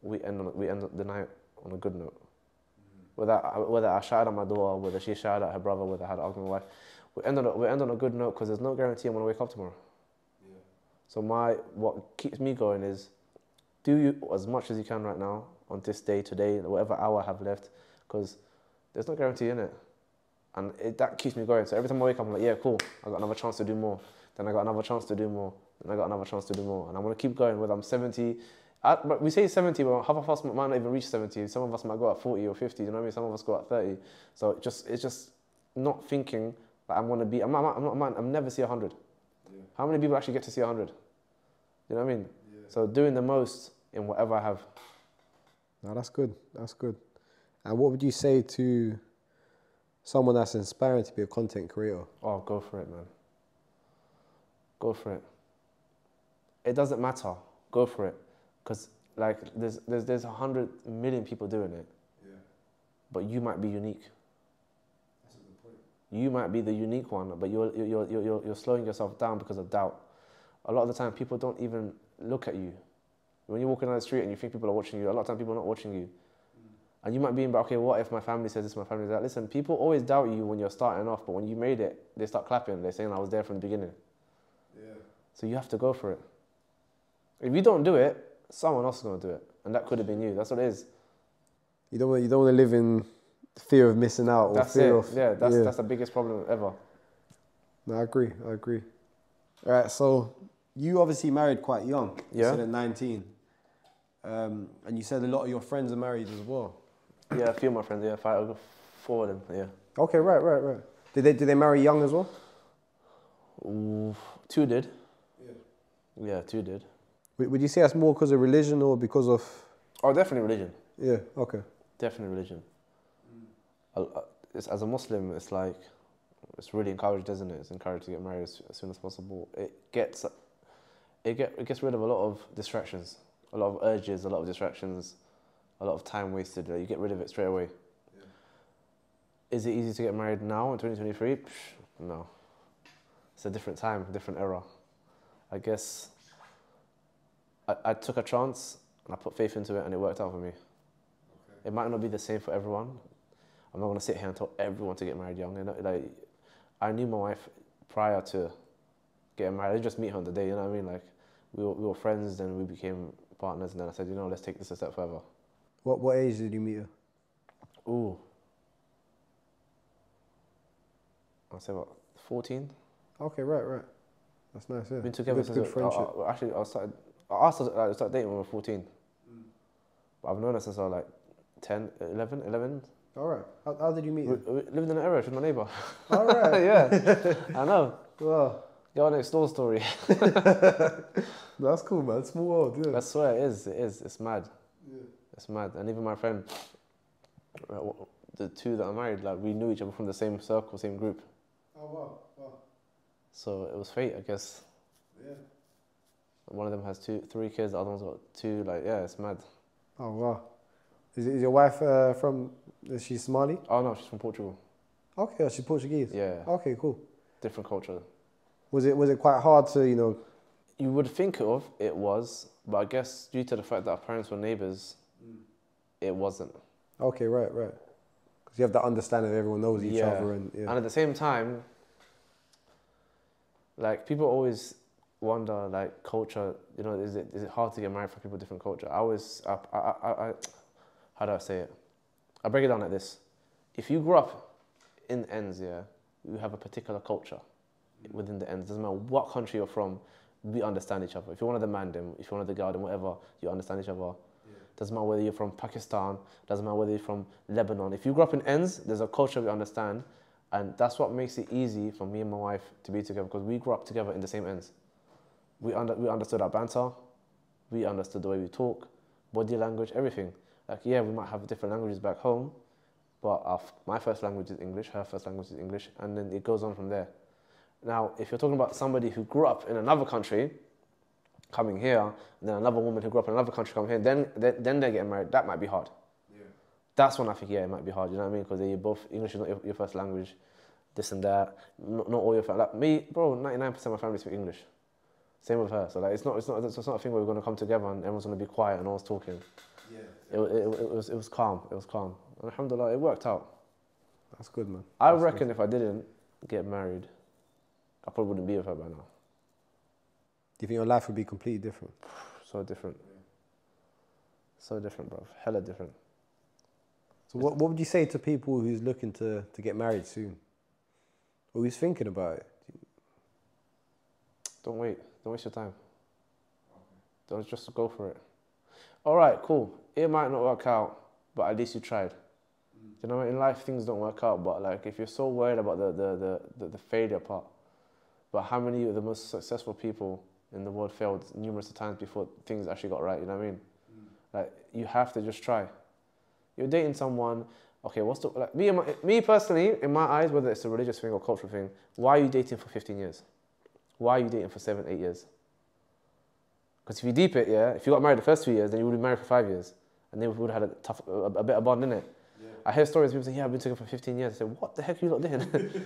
we end on we end the night on a good note. Whether I, whether I shouted at my daughter, whether she shouted at her brother, whether I had an argument with my wife, we end on a, we end on a good note because there's no guarantee I'm gonna wake up tomorrow. So my what keeps me going is, do you as much as you can right now on this day today, whatever hour I have left, because there's no guarantee in it, and it, that keeps me going. So every time I wake up, I'm like, yeah, cool, I got another chance to do more. Then I got another chance to do more. Then I got another chance to do more, and I'm gonna keep going. Whether I'm 70, I, but we say 70, but half of us might not even reach 70. Some of us might go at 40 or 50. You know what I mean? Some of us go at 30. So it just it's just not thinking that I'm gonna be. I'm not. I'm not. I'm, I'm never see 100. How many people actually get to see 100? You know what I mean? So doing the most in whatever I have. No, that's good. That's good. And what would you say to someone that's inspiring to be a content creator? Oh, go for it, man. Go for it. It doesn't matter. Go for it, because like there's there's there's a hundred million people doing it. Yeah. But you might be unique. That's a good point. You might be the unique one, but you're you're you're you're, you're slowing yourself down because of doubt. A lot of the time, people don't even look at you. When you're walking down the street and you think people are watching you, a lot of time people are not watching you. And you might be in, but okay, what if my family says this, my family says that? Listen, people always doubt you when you're starting off, but when you made it, they start clapping. They're saying, I was there from the beginning. Yeah. So you have to go for it. If you don't do it, someone else is going to do it. And that could have been you. That's what it is. You don't want, you don't want to live in fear of missing out or That's fear it. of yeah, that's, that's the biggest problem ever. No, I agree. I agree. All right, so you obviously married quite young. You Yeah. said at 19. Um, and you said a lot of your friends are married as well. Yeah, a few of my friends, yeah, five, four of them, yeah. Okay, right, right, right. Did they, did they marry young as well? Ooh, two did. Yeah, Yeah, two did. Would you say that's more because of religion or because of. Oh, definitely religion. Yeah, okay. Definitely religion. It's, as a Muslim, it's like, it's really encouraged, isn't it? It's encouraged to get married as, as soon as possible. It gets, it get it gets rid of a lot of distractions, a lot of urges, a lot of distractions, a lot of time wasted. You get rid of it straight away. Is it easy to get married now in 2023? Psh, no. It's a different time, different era. I guess I, I took a chance and I put faith into it and it worked out for me. It might not be the same for everyone. I'm not gonna sit here and tell everyone to get married young. You know, like I knew my wife prior to getting married. I didn't just meet her on the day. You know what I mean? Like we were, we were friends, then we became partners, and then I said, you know, let's take this a step further. What what age did you meet her? Ooh. I'll say about 14. Okay, right, right. That's nice. Yeah. Been together good, since good I- uh, friendship. I, I, actually, I started. I asked her uh, to like, start dating when we were 14. Mm. But I've known her since I was like 10, 11, 11. All right. How, how did you meet We, her? we lived in an area with my neighbour. All right. yeah, I know. Wow. Girl next door story. That's cool, man. Small world. Yeah. I swear it is. It is. It's mad. Yeah. It's mad. And even my friend, uh, the two that are married, like we knew each other from the same circle, same group. Oh wow. Wow. So it was fate, I guess. Yeah. One of them has two, three kids. The other one's got two. Like, yeah, it's mad. Oh wow. Is, is your wife uh, from? Is she Somali? Oh no, she's from Portugal. Okay, oh, she's Portuguese. Yeah, Okay, cool. different culture. Was it was it quite hard to you know? You would think of it was, but I guess due to the fact that our parents were neighbors, hmm. it wasn't. Okay, right, right. Because you have that understanding that everyone knows each Yeah. other and yeah. And at the same time, like people always wonder, like culture. You know, is it is it hard to get married for people with different culture? I always, I, I, I, I, how do I say it? I break it down like this: If you grew up in ends, yeah, you have a particular culture within the ends. Doesn't matter what country you're from, we understand each other. If you're one of the Mandim, if you're one of the Garden, whatever, you understand each other. Doesn't matter whether you're from Pakistan, doesn't matter whether you're from Lebanon. If you grew up in ends, there's a culture we understand, and that's what makes it easy for me and my wife to be together because we grew up together in the same ends. We, under, we understood our banter, we understood the way we talk, body language, everything. Like, yeah, we might have different languages back home, but our, my first language is English, her first language is English, and then it goes on from there. Now, if you're talking about somebody who grew up in another country, coming here, and then another woman who grew up in another country coming here, then, then, then they're getting married, that might be hard. Yeah. That's when I think, yeah, it might be hard, you know what I mean? Because you're both, English is not your, your first language, this and that. Not, not all your family. Like me, bro, 99% of my family speak English. Same with her. So like, it's not, it's not, it's not a thing where we're going to come together and everyone's going to be quiet and no one's talking. Yeah. It, it, it, was, it was calm. It was calm. And alhamdulillah, it worked out. That's good, man. I That's reckon if I didn't get married, I probably wouldn't be with her by now. Do you think your life would be completely different? So different. So different, bro. Hella different. So what, what would you say to people who's looking to, to get married soon? Or who's thinking about it? Don't wait. Don't waste your time. Don't just go for it. All right, cool. It might not work out, but at least you tried. Mm. You know, in life things don't work out, but like if you're so worried about the the, the, the, the failure part, but how many of the most successful people in the world failed numerous times before things actually got right? You know what I mean? Mm. Like you have to just try. You're dating someone. Okay, what's the like me? my- Me personally, in my eyes, whether it's a religious thing or cultural thing, why are you dating for 15 years? Why are you dating for seven, eight years? Because if you deep it, yeah, if you got married the first two years, then you would have been married for five years, and then we would have had a tough, a, a better bond, innit? I hear stories people say, "Yeah, I've been together for 15 years." I say, "What the heck are you lot doing?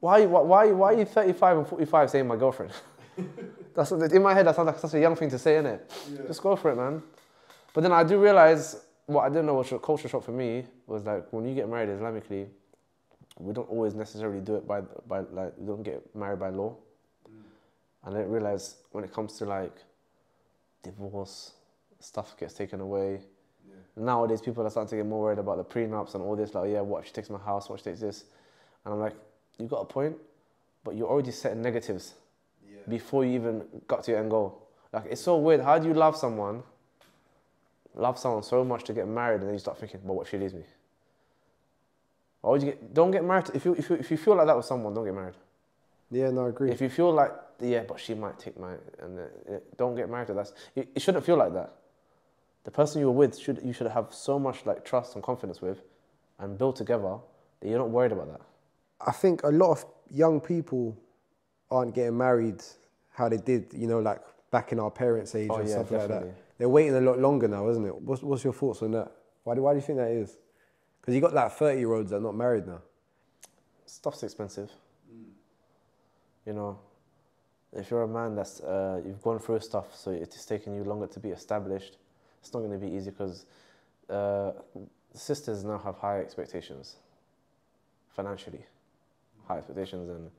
why, why, why, why are you 35 and 45 saying my girlfriend?" that's what, in my head. That sounds like such a young thing to say, innit? Just go for it, man. But then I do realize what I didn't know was a culture shock for me was like when you get married Islamically, we don't always necessarily do it by by like we don't get married by law. Mm. And I didn't realize when it comes to like divorce, stuff gets taken away. Nowadays, people are starting to get more worried about the prenups and all this. Like, oh, yeah, what if she takes my house? What if she takes this? And I'm like, you got a point, but you're already setting negatives before you even got to your end goal. Like, it's so weird. How do you love someone, love someone so much to get married, and then you start thinking, but what if she leaves me? Why would you get? Don't get married. If you if you if you feel like that with someone, don't get married. Yeah, no, I agree. If you feel like, yeah, but she might take my, and uh, don't get married to that. It, it shouldn't feel like that. The person you were with should you should have so much like trust and confidence with, and build together that you're not worried about that. I think a lot of young people aren't getting married how they did, you know, like back in our parents' age Oh, and yeah, stuff like that. They're waiting a lot longer now, isn't it? What's, what's your thoughts on that? Why do, why do you think that is? Because you got like 30 year olds that are not married now. stuff's expensive. You know, if you're a man that's uh, you've gone through stuff, so it's taking you longer to be established. It's not going to be easy because uh, sisters now have high expectations, financially, high expectations, and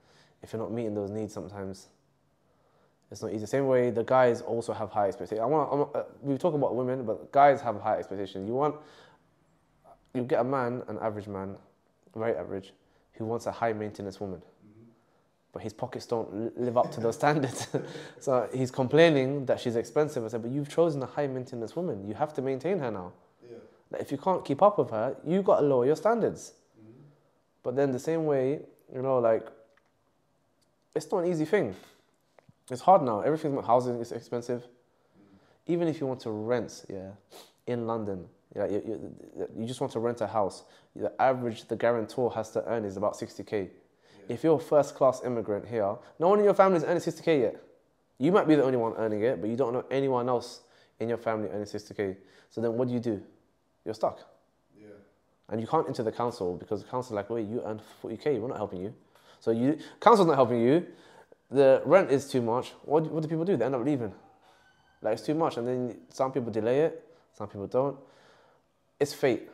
if you're not meeting those needs, sometimes it's not easy. Same way the guys also have high expectations. I want. I'm, uh, we talk about women, but guys have high expectations. You want you get a man, an average man, very average, who wants a high maintenance woman. But his pockets don't live up to those standards. so he's complaining that she's expensive. I said, but you've chosen a high maintenance woman. You have to maintain her now. Like, if you can't keep up with her, you got to lower your standards. But then the same way, you know, like, it's not an easy thing. It's hard now. Everything, housing is expensive. Even if you want to rent, yeah, in London, yeah, you, you, you just want to rent a house. The average the guarantor has to earn is about 60k. If you're a first class immigrant here, no one in your family is earning 60k yet. You might be the only one earning it, but you don't know anyone else in your family earning 60k. So then what do you do? You're stuck. And you can't enter the council because the council's like, wait, you earn 40k, we're not helping you. So you, council's not helping you. The rent is too much. What, do- what do people do? They end up leaving. Like it's too much, and then some people delay it, some people don't. It's fate.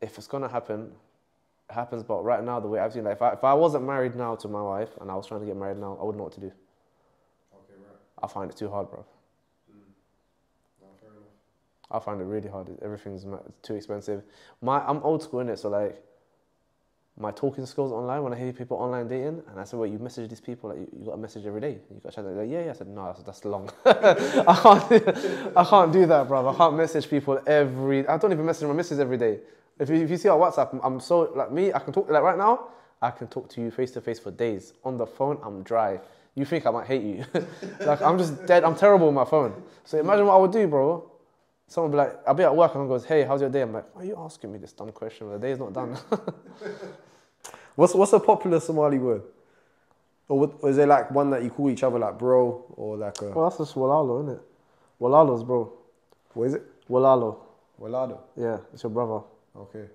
If it's gonna happen, it happens. But right now, the way I've seen, like, if I, if I wasn't married now to my wife and I was trying to get married now, I wouldn't know what to do. okay I find it too hard, bro. I find it really hard. Everything's too expensive. My I'm old school in it, so like my talking skills online when I hear people online dating, and I said, "Wait, you message these people? Like you, you got a message every day? You got a chat?" They're like, "Yeah, yeah." I said, "No, that's, that's long. I can't. I can't do that, bro. I can't message people every. I don't even message my missus every day. If you, if you see our WhatsApp, I'm so like me. I can talk like right now. I can talk to you face to face for days. On the phone, I'm dry. You think I might hate you? like I'm just dead. I'm terrible with my phone. So imagine what I would do, bro. Someone be like, I'll be at work and someone goes, "Hey, how's your day?" I'm like, "Why are you asking me this dumb question? The day's not done." What's, what's a popular Somali word? Or, what, or is there like one that you call each other like bro or like a, well, that's just Walalo, isn't it? Walalo's bro. what is it? Walalo. Walado. Yeah, it's your brother. Okay.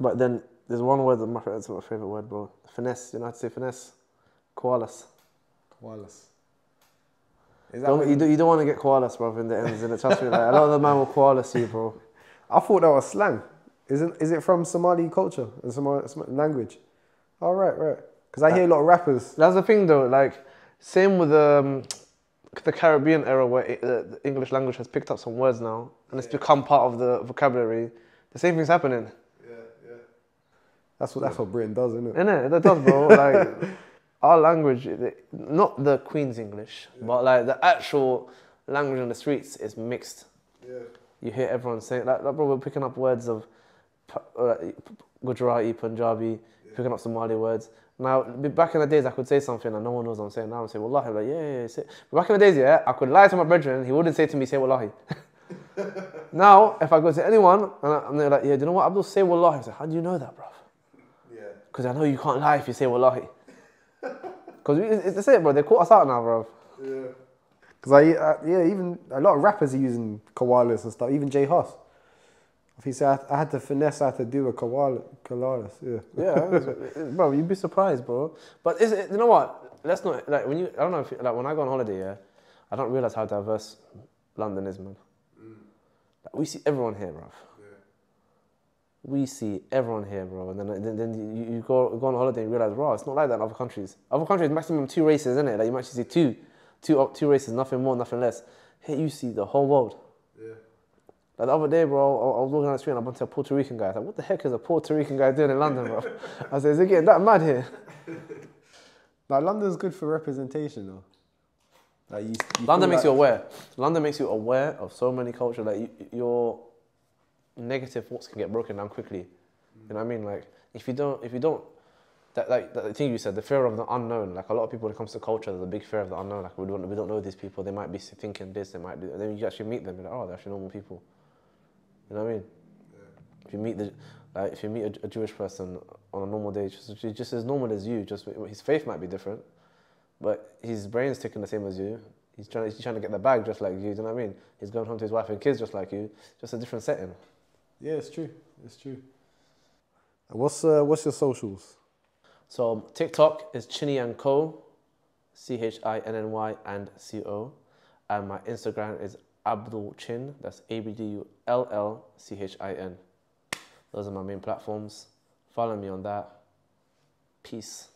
But then there's one word that my that's my favorite word, bro. Finesse. You know how to say finesse? Koalas. Koalas. Don't, you, do, you don't want to get koalas, bro, in the ends. In the trust me, like, a lot of the man will koalas you, bro. I thought that was slang. Isn't is it from Somali culture and Somali Som- language? Oh right, right. Because I hear a lot of rappers. That's the thing, though. Like, same with um, the Caribbean era, where it, uh, the English language has picked up some words now, and it's become part of the vocabulary. The same thing's happening, Yeah, yeah. That's what that's what Britain does, isn't it? isn't it? That does, bro. like, our language, not the Queen's English, but like the actual language on the streets is mixed. Yeah. You hear everyone saying, like, like, bro, we're picking up words of uh, Gujarati, Punjabi, picking up Somali words. Now, back in the days, I could say something and no one knows what I'm saying. Now I'm saying, Wallahi, like, yeah, yeah, yeah. But back in the days, yeah, I could lie to my brethren, he wouldn't say to me, say Wallahi. now, if I go to anyone and, I, and they're like, yeah, do you know what, Abdul, say Wallahi. I say, how do you know that, bro? Yeah. Because I know you can't lie if you say Wallahi. Because it's, it, bro. They caught us out now, bro. Yeah. Because I, uh, yeah, even a lot of rappers are using koalas and stuff. Even J Hus. If he said I, I had to finesse, I had to do a koala, koalas. Yeah. Yeah, it's- bro, you'd be surprised, bro. But is it, you know what? Let's not like when you. I don't know if like when I go on holiday, yeah, I don't realize how diverse London is, man. Like, we see everyone here, bro. We see everyone here, bro, and then then, then you, you go go on holiday and realize, bro, it's not like that in other countries. Other countries, maximum two races, isn't it? Like you might actually see two, two two races, nothing more, nothing less. Here you see the whole world. Yeah. Like the other day, bro, I I was walking down the street and I bumped into a Puerto Rican guy. I was like, what the heck is a Puerto Rican guy doing in London, bro? I said, is it getting that mad here? Like London's good for representation, though. Like you, you London makes you aware. London makes you aware of so many cultures. Like you, your negative thoughts can get broken down quickly. You know what I mean? Like if you don't, if you don't, that like that thing you said, the fear of the unknown. Like a lot of people when it comes to culture, there's a big fear of the unknown. Like we don't, we don't know these people. They might be thinking this. They might do. And then you actually meet them. You're like, oh, they're actually normal people. You know what I mean? If you meet the, like, if you meet a, a Jewish person on a normal day, just just- as normal as you, just his faith might be different, but his brain's ticking the same as you. He's trying, he's trying to get the bag just like you. You know what I mean? He's going home to his wife and kids just like you. Just a different setting. Yeah, it's true. It's true. What's uh, what's your socials? So TikTok is Chinny and Co, C H I N N Y and C O, and my Instagram is Abdul Chin. That's A B D U L L C H I N. Those are my main platforms. Follow me on that. Peace.